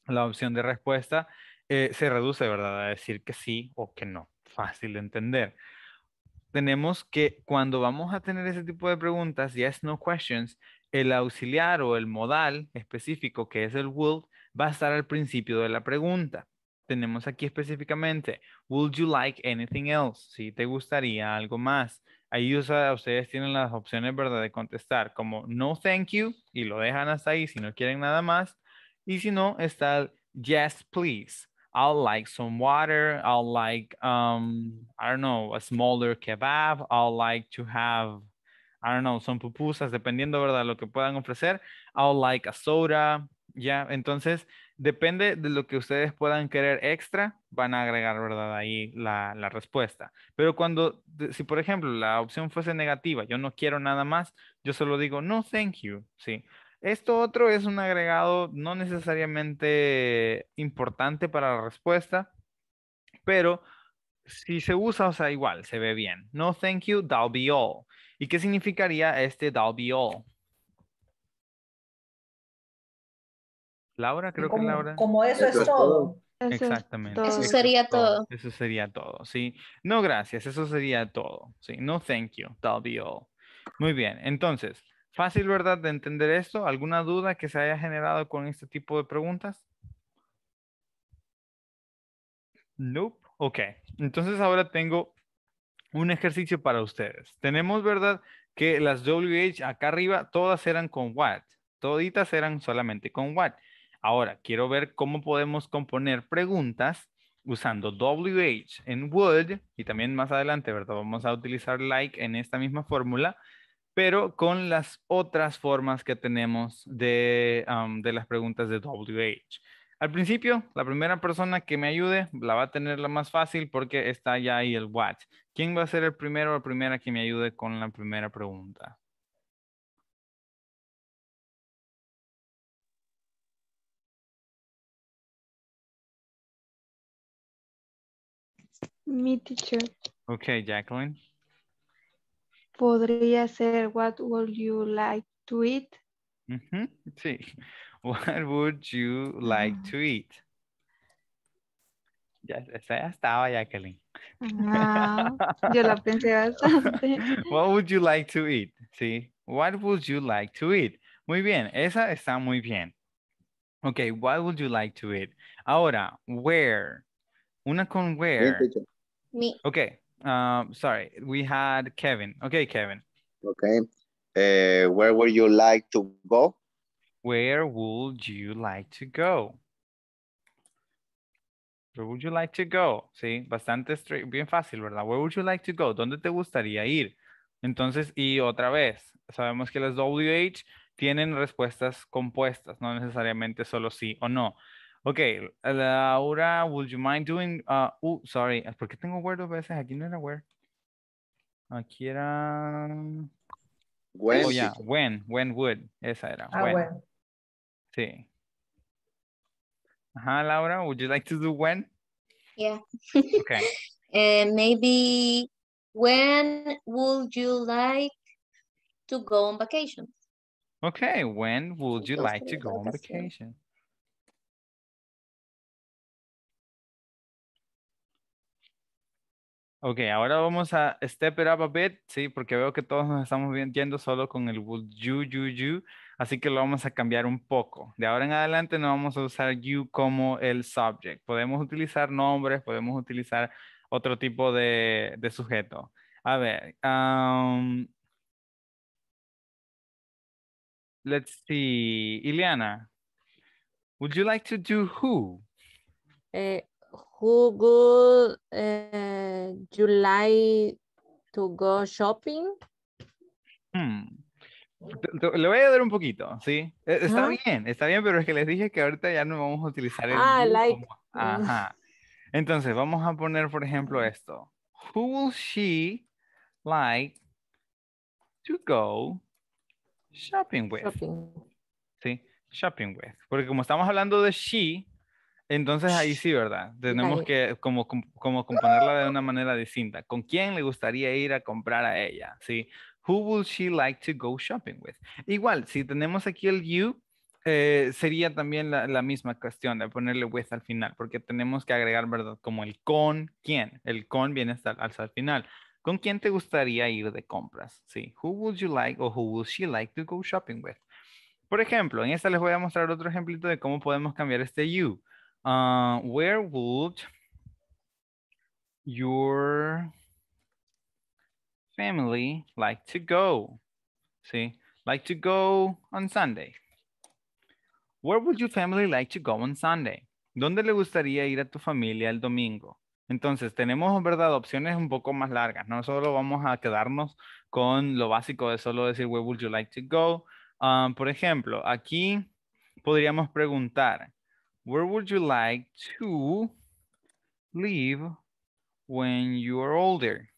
la opción de respuesta eh, se reduce, ¿verdad? A decir que sí o que no. Fácil de entender tenemos que cuando vamos a tener ese tipo de preguntas, yes, no questions, el auxiliar o el modal específico que es el will va a estar al principio de la pregunta. Tenemos aquí específicamente, would you like anything else? Si te gustaría algo más. Ahí ustedes tienen las opciones, ¿verdad? De contestar como no thank you y lo dejan hasta ahí si no quieren nada más. Y si no, está yes, please. I'll like some water. I'll like, um, I don't know, a smaller kebab. I'll like to have, I don't know, some pupusas, dependiendo, ¿verdad? Lo que puedan ofrecer. I'll like a soda. Ya, entonces, depende de lo que ustedes puedan querer extra, van a agregar, ¿verdad? Ahí la, la respuesta. Pero cuando, si por ejemplo la opción fuese negativa, yo no quiero nada más, yo solo digo, no, thank you, ¿sí? Esto otro es un agregado no necesariamente importante para la respuesta, pero si se usa, o sea, igual, se ve bien. No thank you, that'll be all. ¿Y qué significaría este that'll be all? Laura, creo como, que Laura. Como eso, es todo. Exactamente. Eso sería todo. Eso sería todo, sí. No, gracias, eso sería todo. Sí, no thank you, that'll be all. Muy bien, entonces, Fácil, ¿verdad? De entender esto. ¿Alguna duda que se haya generado con este tipo de preguntas? Nope. Ok. Entonces ahora tengo un ejercicio para ustedes. Tenemos, ¿verdad? Que las WH acá arriba todas eran con what. Toditas eran solamente con what. Ahora, quiero ver cómo podemos componer preguntas usando WH en would y también más adelante, ¿verdad? Vamos a utilizar like en esta misma fórmula pero con las otras formas que tenemos de, de las preguntas de WH. Al principio, la primera persona que me ayude la va a tener la más fácil porque está ya ahí el what. ¿Quién va a ser el primero o la primera que me ayude con la primera pregunta? Mi teacher. Ok, Jacqueline. Podría ser, what would you like to eat? Sí. What would you like ah. to eat? Ya, ya estaba, Jacqueline. Ah, yo la pensé bastante. What would you like to eat? Sí. What would you like to eat? Muy bien, esa está muy bien. Ok, what would you like to eat? Ahora, where? Una con where. teacher. Me. Okay. Um, sorry. We had Kevin. Okay, Kevin. Okay. Uh, where would you like to go? Where would you like to go? Where would you like to go? Sí, bastante straight, bien fácil, ¿verdad? Where would you like to go? ¿Dónde te gustaría ir? Entonces, y otra vez, sabemos que las WH tienen respuestas compuestas, no necesariamente solo sí o no. Ok, Laura, would you mind doing, uh, uh, sorry, ¿por qué tengo where dos veces? Aquí no era where. Aquí era, When, oh yeah, when, when would, esa era, Ah, when. bueno. Sí. Ajá, Laura, would you like to do when? Yeah. Okay. And maybe when would you like to go on vacation? Okay, when would you like to go on vacation? Ok, ahora vamos a step it up a bit, sí, porque veo que todos nos estamos yendo solo con el would you, you, you, así que lo vamos a cambiar un poco. De ahora en adelante no vamos a usar you como el subject. Podemos utilizar nombres, podemos utilizar otro tipo de, de sujeto. A ver, um, let's see, Ileana, would you like to do who? Eh, who would eh, you to go shopping? Le voy a dar un poquito, ¿sí? E- Está Ajá. bien, está bien, pero es que les dije que ahorita ya no vamos a utilizar el Ah, like, como-. Ajá. Entonces, vamos a poner, por ejemplo, esto. Who will she like to go shopping with? Shopping. ¿Sí? Shopping with. Porque como estamos hablando de she, entonces ahí sí, ¿verdad? Tenemos que como, com- como componerla de una manera distinta. ¿Con quién le gustaría ir a comprar a ella? ¿Sí? Who will she like to go shopping with? Igual, si tenemos aquí el you, eh, sería también la, misma cuestión de ponerle with al final, porque tenemos que agregar, ¿verdad? Como el con quién. El con viene hasta, hasta el final. ¿Con quién te gustaría ir de compras? Sí. Who would you like or who will she like to go shopping with? Por ejemplo, en esta les voy a mostrar otro ejemplito de cómo podemos cambiar este you. Ah, where would your family like to go? Sí. Like to go on Sunday. Where would your family like to go on Sunday? ¿Dónde le gustaría ir a tu familia el domingo? Entonces, tenemos, ¿verdad? Opciones un poco más largas. No solo vamos a quedarnos con lo básico de solo decir, where would you like to go? Ah, por ejemplo, aquí podríamos preguntar, where would you like to live when you are older?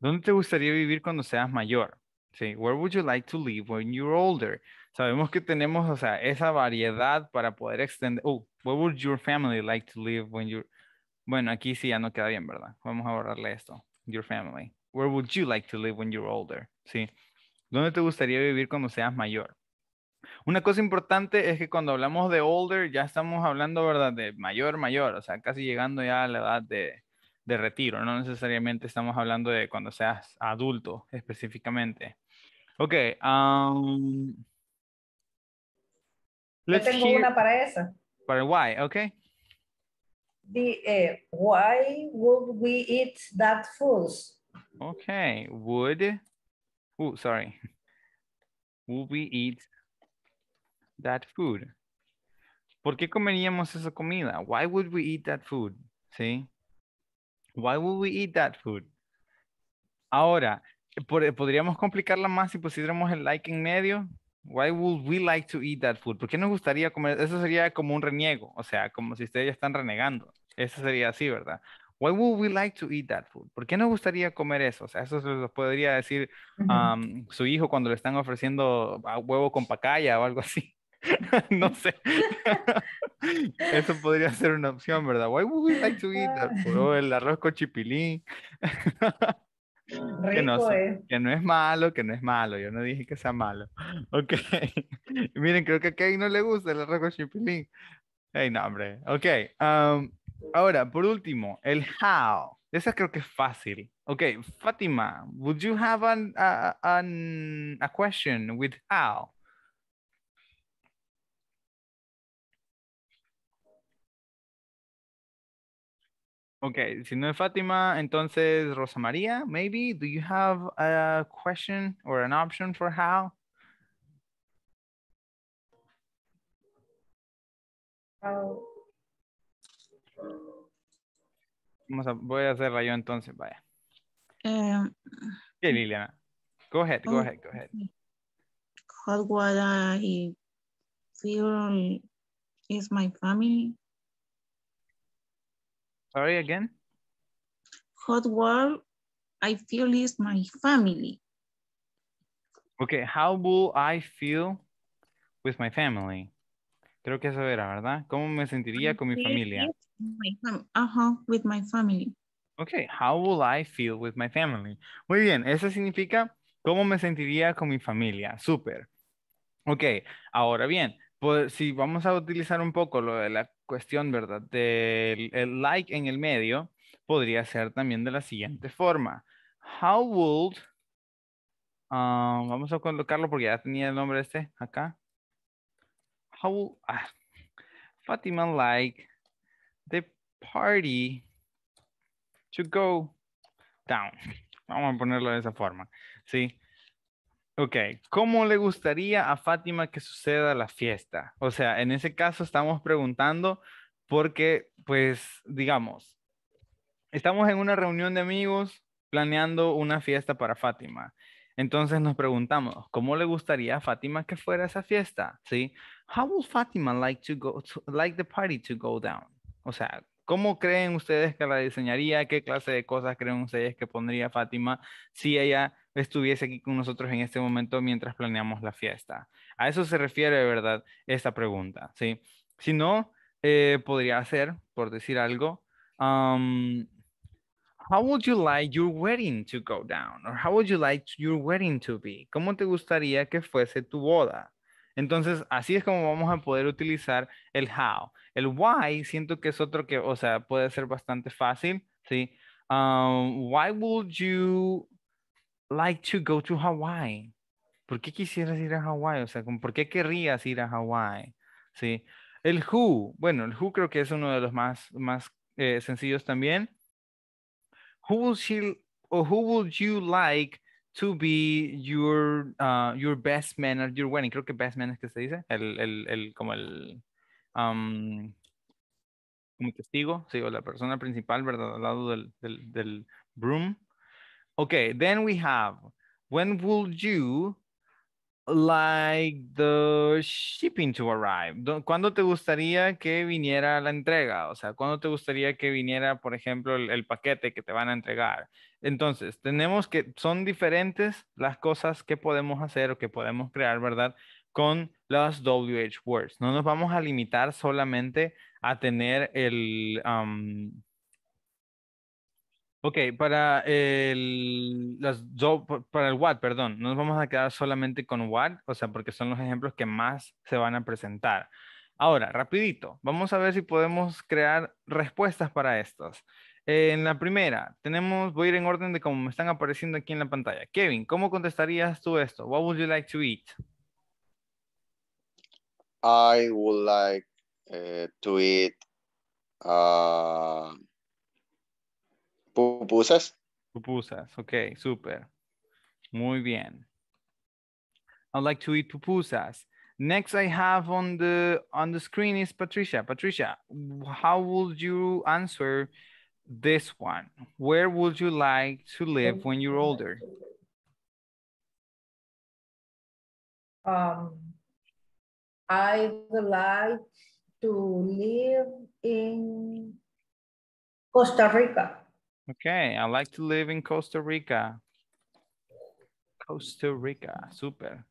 ¿Dónde te gustaría vivir cuando seas mayor? Sí, where would you like to live when you're older? Sabemos que tenemos, o sea, esa variedad para poder extender. Oh, where would your family like to live when you're... Bueno, aquí sí ya no queda bien, ¿verdad? Vamos a borrarle esto. Your family. Where would you like to live when you're older? Sí. ¿Dónde te gustaría vivir cuando seas mayor? Una cosa importante es que cuando hablamos de older, ya estamos hablando, ¿verdad? De mayor, mayor, o sea, casi llegando ya a la edad de, de retiro, no necesariamente estamos hablando de cuando seas adulto específicamente. Ok, um, Yo tengo hear una para esa. para why, ok. The, eh, why would we eat that food? Okay, would, oh, sorry. Would we eat that food? ¿Por qué comeríamos esa comida? Why would we eat that food? ¿Sí? Why would we eat that food? Ahora, podríamos complicarla más si pusiéramos el like en medio. Why would we like to eat that food? ¿Por qué nos gustaría comer? Eso sería como un reniego, o sea, como si ustedes ya están renegando. Eso sería así, ¿verdad? Why would we like to eat that food? ¿Por qué nos gustaría comer eso? O sea, eso se lo podría decir am, su hijo cuando le están ofreciendo a huevo con pacaya o algo así. no sé. Eso podría ser una opción, ¿verdad? Why would we like to eat that food? O el arroz con chipilín. que, no, eh. que no es malo, que no es malo. Yo no dije que sea malo. Ok. Miren, creo que a Kevin no le gusta el arroz con chipilín. Hey, no, hombre. Ok. am, ahora, por último, el how. Esa creo que es fácil. Ok, Fátima, would you have an, an, a question with how? Okay, si no es Fátima, entonces Rosa María, maybe. Do you have a question or an option for how? How- Vamos a, voy a hacerla yo entonces, vaya. Um, Okay, Liliana. Go ahead, go Oh. ahead, go ahead. how what I feel is my family. Sorry again. Hot what I feel is my family. Okay, how will I feel with my family? Creo que eso era, ¿verdad? ¿Cómo me sentiría con mi familia? fam uh-huh, with my family. Okay, how will I feel with my family? Muy bien, eso significa cómo me sentiría con mi familia. Súper. Ok, ahora bien, pues si vamos a utilizar un poco lo de la cuestión, ¿verdad? Del el like en el medio, podría ser también de la siguiente forma. How would, ah, vamos a colocarlo porque ya tenía el nombre este acá. How will, ah, Fatima like the party to go down. Vamos a ponerlo de esa forma, ¿sí? Ok, ¿cómo le gustaría a Fátima que suceda la fiesta? O sea, en ese caso estamos preguntando porque, pues, digamos, estamos en una reunión de amigos planeando una fiesta para Fátima. Entonces nos preguntamos, ¿cómo le gustaría a Fátima que fuera esa fiesta? ¿Sí? How would Fátima like to go to- like the party to go down? O sea, ¿cómo creen ustedes que la diseñaría? ¿Qué clase de cosas creen ustedes que pondría Fátima si ella estuviese aquí con nosotros en este momento mientras planeamos la fiesta? A eso se refiere, ¿verdad? Esta pregunta, ¿sí? Si no, eh, podría ser, por decir algo, um, How would you like your wedding to go down? Or how would you like your wedding to be? ¿Cómo te gustaría que fuese tu boda? Entonces, así es como vamos a poder utilizar el how. El why siento que es otro que, o sea, puede ser bastante fácil, ¿sí? Um, why would you like to go to Hawaii? ¿Por qué quisieras ir a Hawaii? O sea, ¿por qué querrías ir a Hawaii? ¿Sí? El who, bueno, el who creo que es uno de los más, más eh, sencillos también. Who would she or who would you like to be your uh, your best man at your wedding? Creo que best man es que se dice, el, el, el como el um, como testigo, sí, o la persona principal, ¿verdad? Al lado del, del broom. Okay, then we have, when would you like the shipping to arrive? Do- ¿Cuándo te gustaría que viniera la entrega? O sea, ¿cuándo te gustaría que viniera, por ejemplo, el, el paquete que te van a entregar? Entonces, tenemos que, son diferentes las cosas que podemos hacer o que podemos crear, ¿verdad? Con las WH words. No nos vamos a limitar solamente a tener el, um, Ok, para el, las para el what, perdón, no nos vamos a quedar solamente con what, o sea, porque son los ejemplos que más se van a presentar. Ahora, rapidito, vamos a ver si podemos crear respuestas para estos. En la primera, tenemos, voy a ir en orden de cómo me están apareciendo aquí en la pantalla. Kevin, ¿cómo contestarías tú esto? What would you like to eat? I would like uh, to eat uh, pupusas. Pupusas, ok, súper. Muy bien. I'd like to eat pupusas. Next I have on the on the screen is Patricia. Patricia, how would you answer this one? Where would you like to live when you're older? Um, I would like to live in Costa Rica. Okay, I like to live in Costa Rica. Costa Rica, súper.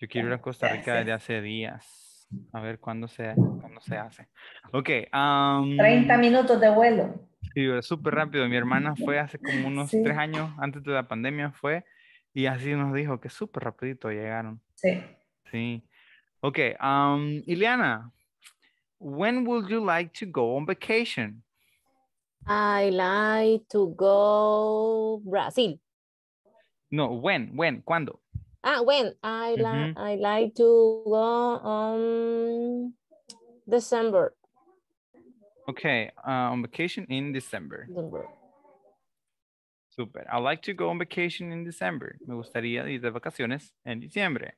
Yo quiero ir a Costa Rica desde hace días. A ver cuándo se, cuándo se hace. Ok. um, 30 minutos de vuelo. Sí, súper rápido. Mi hermana fue hace como unos Sí. tres años antes de la pandemia fue y así nos dijo que súper rapidito llegaron. Sí. Sí. Ok. Um, Ileana, when would you like to go on vacation? I like to go Brazil. No, when, when, ¿cuándo? Ah, when I like Ujú. I like to go on December. Okay, uh, on vacation in December. Super. I like to go on vacation in December. Me gustaría ir de vacaciones en diciembre.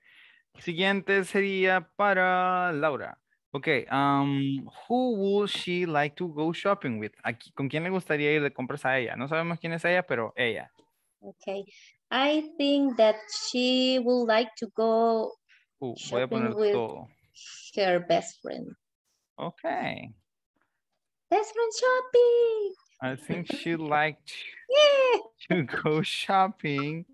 Siguiente sería para Laura. Okay, um, who would she like to go shopping with? Aquí, ¿Con quién le gustaría ir de compras a ella? No sabemos quién es ella, pero ella. Okay. I think that she would like to go Uh, voy a poner shopping with todo. her best friend. Okay. Best friend shopping. I think she'd like Yeah. to go shopping.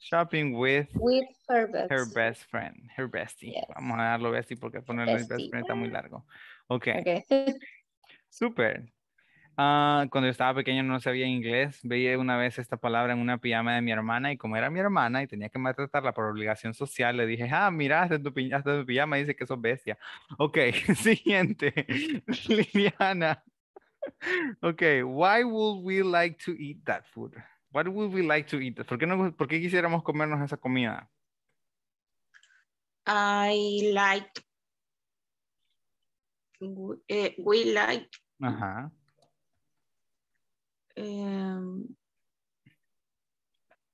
Shopping with With her best. her best friend, her bestie. Yes. Vamos a darlo bestie porque ponerlo el best Bestie. friend está muy largo. Okay. Okay. Súper. Ah, cuando yo estaba pequeño no sabía inglés. Veía una vez esta palabra en una pijama de mi hermana y como era mi hermana y tenía que maltratarla por obligación social, le dije, ah, mira, hasta tu, hasta tu pijama dice que sos bestia. Ok, siguiente. Liliana. Ok, why would we like to eat that food? What would we like to eat? ¿Por qué, no, ¿Por qué quisiéramos comernos esa comida? I like, eh, we like Ajá. um,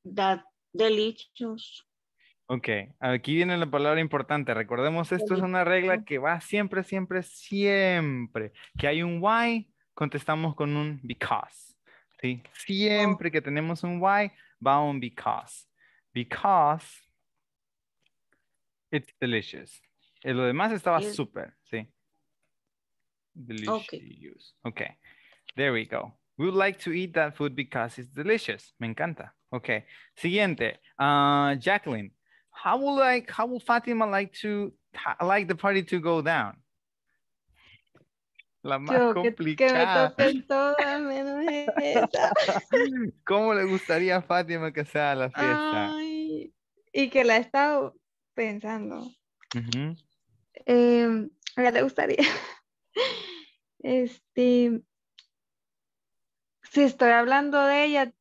that delicious. Ok, aquí viene la palabra importante. Recordemos, esto es una regla que va siempre, siempre, siempre. Que hay un why, contestamos con un because. ¿Sí? Siempre que tenemos un why, va un because. Because it's delicious. Y lo demás estaba súper, ¿sí? Delicious. Ok, okay. there we go. We would like to eat that food because it's delicious. Me encanta. Ok, siguiente. Ah, Jacqueline. How would like how would Fatima like to like the party to go down? La más Yo, que, que me complicada. toquen todas menos esa. ¿Cómo le gustaría a Fátima que sea la fiesta? Ay, y que la he estado pensando. Ujú. Eh, ¿A qué te gustaría? Este, si estoy hablando de ella,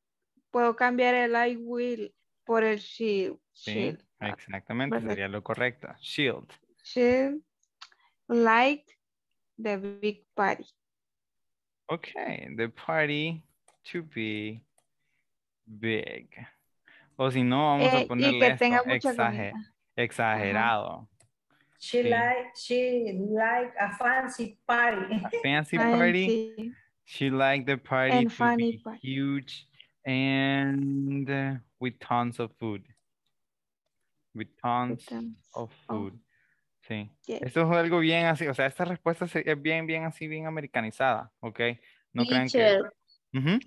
puedo cambiar el I will por el she. Sí, She, exactamente, sería lo correcto. Shield. she like the big party. Okay, the party to be big. O si no, vamos Eh, a y ponerle esto, exager- comida. exagerado. She Sí. like she like a fancy party. A fancy party. sí. She liked the party And to funny be party. huge and uh, with tons of food. With tons tons of of- food. Sí. Esto es algo bien así, o sea, esta respuesta es bien, bien así, bien americanizada, ¿ok? No crean que... Teacher, Ujú,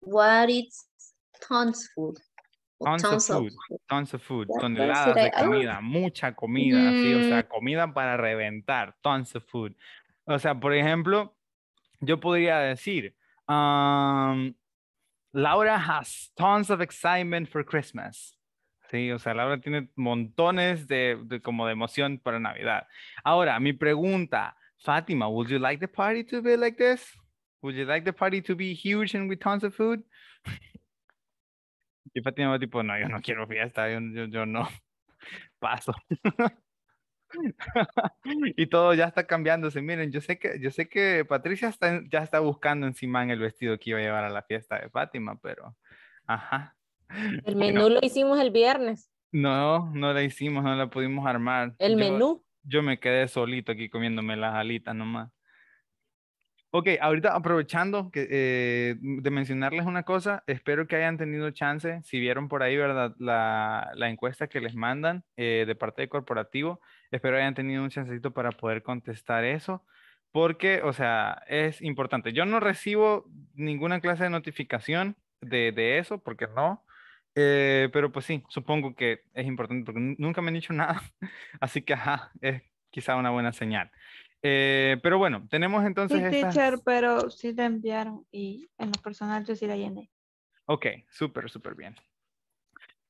what is tons food? O Tons of food. Tons of food, what toneladas de oh. comida, mucha comida, sí, o sea, Mm. comida para reventar, tons of food. O sea, por ejemplo, yo podría decir, um, Laura has tons of excitement for Christmas. Sí, o sea, Laura tiene montones de, de como de emoción para Navidad. Ahora, mi pregunta, Fátima, would you like the party to be like this? Would you like the party to be huge and with tons of food? Y Fátima va tipo, no, yo no quiero fiesta, yo, yo, yo no. Paso. y todo ya está cambiándose. Miren, yo sé que, yo sé que Patricia está, ya está buscando encima en el vestido que iba a llevar a la fiesta de Fátima, pero, ajá. El Bueno, menú lo hicimos el viernes. no, no la hicimos, no la pudimos armar. El Yo- menú. Yo me quedé solito aquí comiéndome las alitas nomás. Ok, ahorita aprovechando que, eh, de mencionarles una cosa, espero que hayan tenido chance, si vieron por ahí, ¿verdad? La, la encuesta que les mandan eh, de parte de corporativo, espero hayan tenido un chancecito para poder contestar eso, porque, o sea, es importante. Yo no recibo ninguna clase de notificación de, de eso, porque no, eh, pero pues sí, supongo que es importante, porque nu- nunca me han dicho nada, así que, ajá, es quizá una buena señal. Eh, pero bueno, tenemos entonces Sí, estas... teacher, pero sí la enviaron y en lo personal yo sí la llené. Ok, súper, súper bien.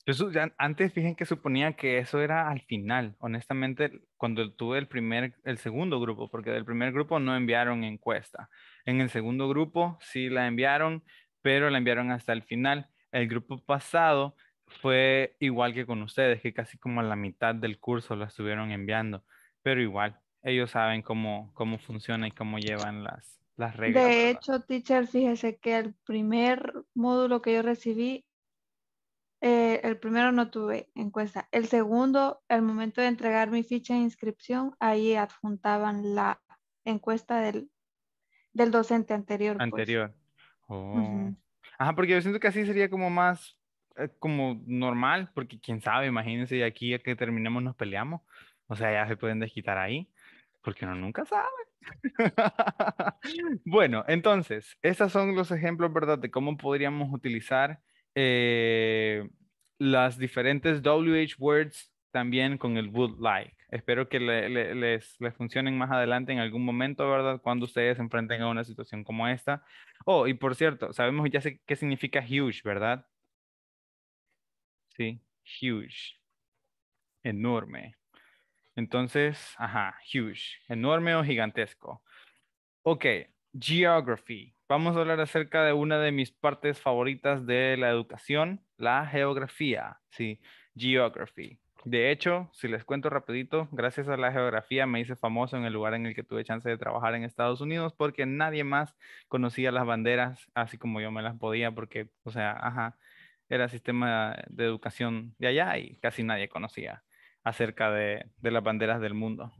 Yo antes fíjense que suponía que eso era al final, honestamente, cuando tuve el primer, el segundo grupo, porque del primer grupo no enviaron encuesta. En el segundo grupo sí la enviaron, pero la enviaron hasta el final. El grupo pasado fue igual que con ustedes, que casi como a la mitad del curso la estuvieron enviando, pero igual, ellos saben cómo, cómo funciona y cómo llevan las, las reglas. De ¿verdad? hecho, teacher, fíjese que el primer módulo que yo recibí, eh, el primero no tuve encuesta. El segundo, al momento de entregar mi ficha de inscripción, ahí adjuntaban la encuesta del, del docente anterior. pues. anterior. Oh. Ujú. Ajá, porque yo siento que así sería como más eh, como normal, porque quién sabe, imagínense, aquí a que terminemos nos peleamos. O sea, ya se pueden desquitar ahí, porque uno nunca sabe. bueno, entonces, estos son los ejemplos, ¿verdad? De cómo podríamos utilizar eh, las diferentes WH words también con el would like. Espero que le- le- les, les funcionen más adelante en algún momento, ¿verdad? Cuando ustedes se enfrenten a una situación como esta. Oh, y por cierto, sabemos ya sé qué significa huge, ¿verdad? Sí, huge. Enorme. Entonces, ajá, huge. Enorme o gigantesco. Ok, geography. Vamos a hablar acerca de una de mis partes favoritas de la educación, la geografía. Sí, geography. De hecho, si les cuento rapidito, gracias a la geografía me hice famoso en el lugar en el que tuve chance de trabajar en Estados Unidos porque nadie más conocía las banderas así como yo me las podía porque, o sea, ajá, era sistema de educación de allá y casi nadie conocía acerca de, de las banderas del mundo.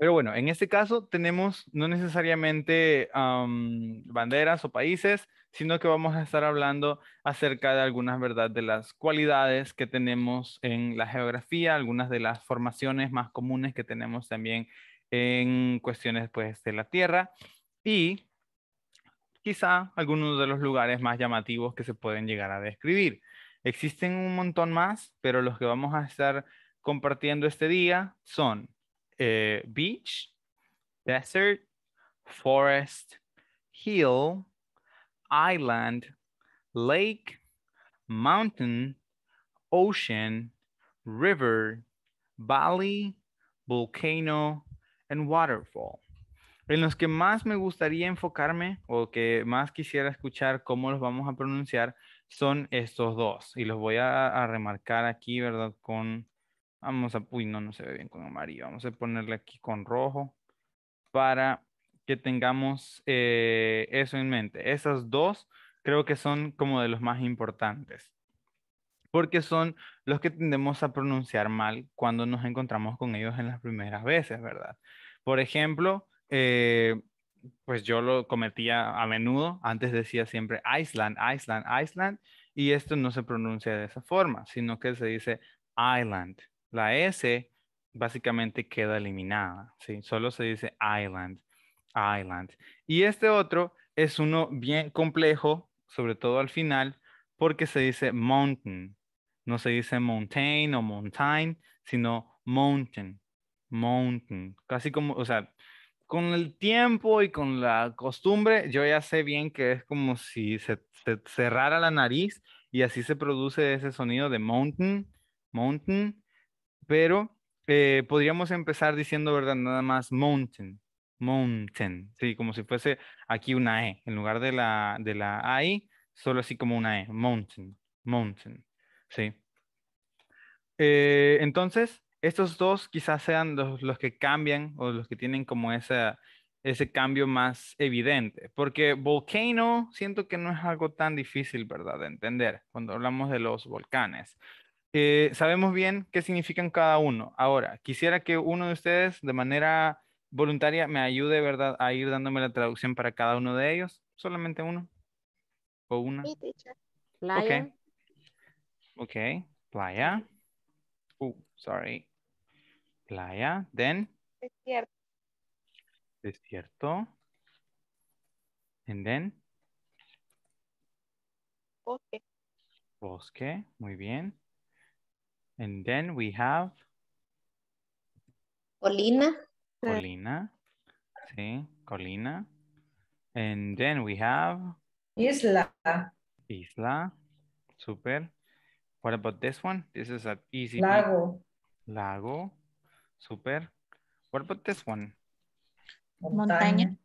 Pero bueno, en este caso tenemos no necesariamente am, banderas o países, sino que vamos a estar hablando acerca de algunas, ¿verdad?, de las cualidades que tenemos en la geografía, algunas de las formaciones más comunes que tenemos también en cuestiones, pues, de la Tierra y quizá algunos de los lugares más llamativos que se pueden llegar a describir. Existen un montón más, pero los que vamos a estar compartiendo este día son eh, beach, desert, forest, hill, island, lake, mountain, ocean, river, valley, volcano, and waterfall. En los que más me gustaría enfocarme o que más quisiera escuchar cómo los vamos a pronunciar son estos dos. Y los voy a, a remarcar aquí, ¿verdad? Con, vamos a, uy, no, no se ve bien con amarillo. Vamos a ponerle aquí con rojo para que tengamos eh, eso en mente. Esos dos creo que son como de los más importantes. Porque son los que tendemos a pronunciar mal cuando nos encontramos con ellos en las primeras veces, ¿verdad? Por ejemplo, eh, pues yo lo cometía a menudo. Antes decía siempre Iceland, Iceland, Iceland. Y esto no se pronuncia de esa forma, sino que se dice island. La S básicamente queda eliminada, ¿sí? Solo se dice island, island. Y este otro es uno bien complejo, sobre todo al final, porque se dice mountain. No se dice mountain o mountain, sino mountain, mountain. Casi como, o sea, con el tiempo y con la costumbre, yo ya sé bien que es como si se, se cerrara la nariz y así se produce ese sonido de mountain, mountain, pero eh, podríamos empezar diciendo, ¿verdad? Nada más mountain, mountain, sí, como si fuese aquí una E, en lugar de la, de la I, solo así como una E, mountain, mountain, sí. Eh, entonces, estos dos quizás sean los, los, que cambian o los que tienen como esa, ese cambio más evidente, porque volcano siento que no es algo tan difícil, ¿verdad? De entender cuando hablamos de los volcanes. Eh, sabemos bien qué significan cada uno. Ahora, quisiera que uno de ustedes de manera voluntaria me ayude, ¿verdad? A ir dándome la traducción para cada uno de ellos. Solamente uno. O una. Sí, teacher. Playa. Ok. Ok. Playa. Oh, sorry. Playa. Then. Desierto. Desierto. And then. Bosque. Bosque. Muy bien. And then we have Colina. colina. Sí, colina. And then we have Isla. isla. Super. What about this one? This is an easy Lago. lago. Super. What about this one? Montaña.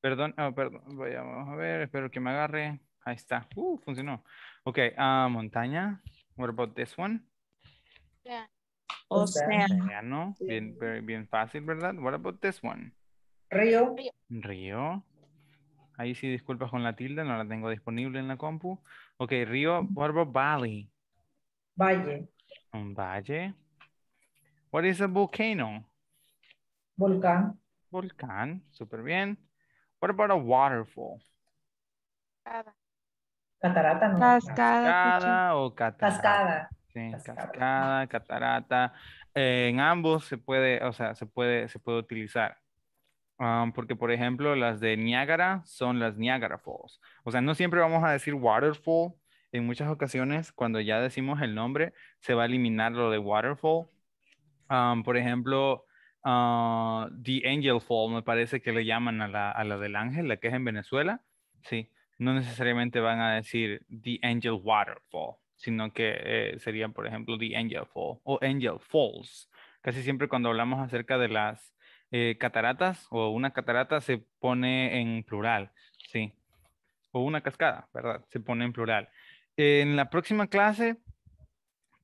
Perdón, oh, perdón, voy a, vamos a ver, espero que me agarre. Ahí está. Uh, funcionó. Ok, ah, montaña. What about this one? Océano. Bien, bien fácil, ¿verdad? What about this one? Río. Río. Ahí sí, disculpas con la tilde, no la tengo disponible en la compu. Ok, río. What about valley? Valle. Un valle. What is a volcano? Volcán. Volcán. Súper bien. What about a waterfall? Cada. Catarata, no. Cascada. Cascada o catarata. Cascada. Sí, Cascada. catarata. Eh, en ambos se puede, o sea, se puede, se puede utilizar. Um, porque, por ejemplo, las de Niágara son las Niagara Falls. O sea, no siempre vamos a decir waterfall. En muchas ocasiones, cuando ya decimos el nombre, se va a eliminar lo de waterfall. Um, por ejemplo, ah, The Angel Fall, me parece que le llaman a la, a la del ángel, la que es en Venezuela. Sí, no necesariamente van a decir The Angel Waterfall, sino que eh, sería, por ejemplo, The Angel Fall o Angel Falls. Casi siempre cuando hablamos acerca de las eh, cataratas o una catarata se pone en plural, sí. O una cascada, ¿verdad? Se pone en plural. En la próxima clase,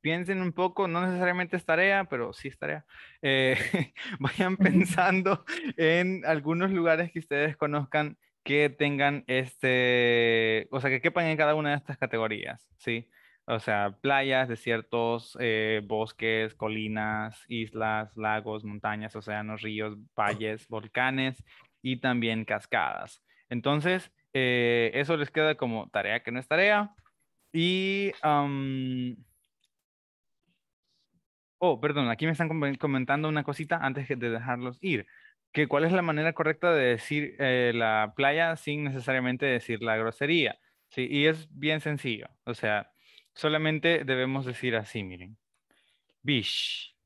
piensen un poco, no necesariamente es tarea, pero sí es tarea. Eh, vayan pensando en algunos lugares que ustedes conozcan que tengan este, o sea, que quepan en cada una de estas categorías, ¿sí? O sea, playas, desiertos, eh, bosques, colinas, islas, lagos, montañas, océanos, ríos, valles, volcanes y también cascadas. Entonces, eh, eso les queda como tarea que no es tarea. Y, am, oh, perdón, aquí me están com- comentando una cosita antes de dejarlos ir. Que cuál es la manera correcta de decir eh, la playa sin necesariamente decir la grosería. Sí, y es bien sencillo. O sea, solamente debemos decir así, miren. Beach.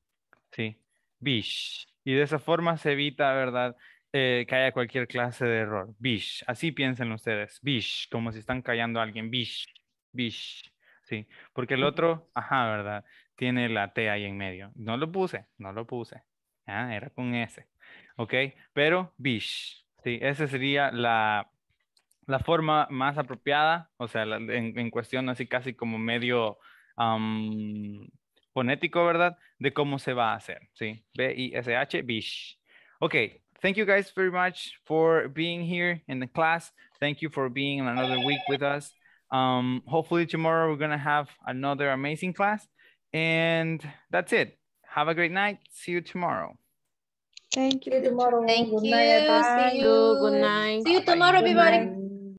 Sí, beach. Y de esa forma se evita, ¿verdad? eh, que haya cualquier clase de error. Beach. Así piensen ustedes. Beach. Como si están callando a alguien. Beach. Beach. Sí. Porque el otro, ajá, ¿verdad? Tiene la T ahí en medio. No lo puse. No lo puse. Ah, era con S. ¿Ok? Pero beach. Sí, esa sería la, la forma más apropiada, o sea, la- en, en cuestión así casi como medio am, fonético, ¿verdad? De cómo se va a hacer, ¿sí? B-I-S-H, bish. Okay, thank you guys very much for being here in the class. Thank you for being another week with us. Um, hopefully tomorrow we're gonna have another amazing class. And that's it. Have a great night. See you tomorrow. Thank you. See you tomorrow. Thank Good you. night. See You, good night. See you tomorrow, everybody.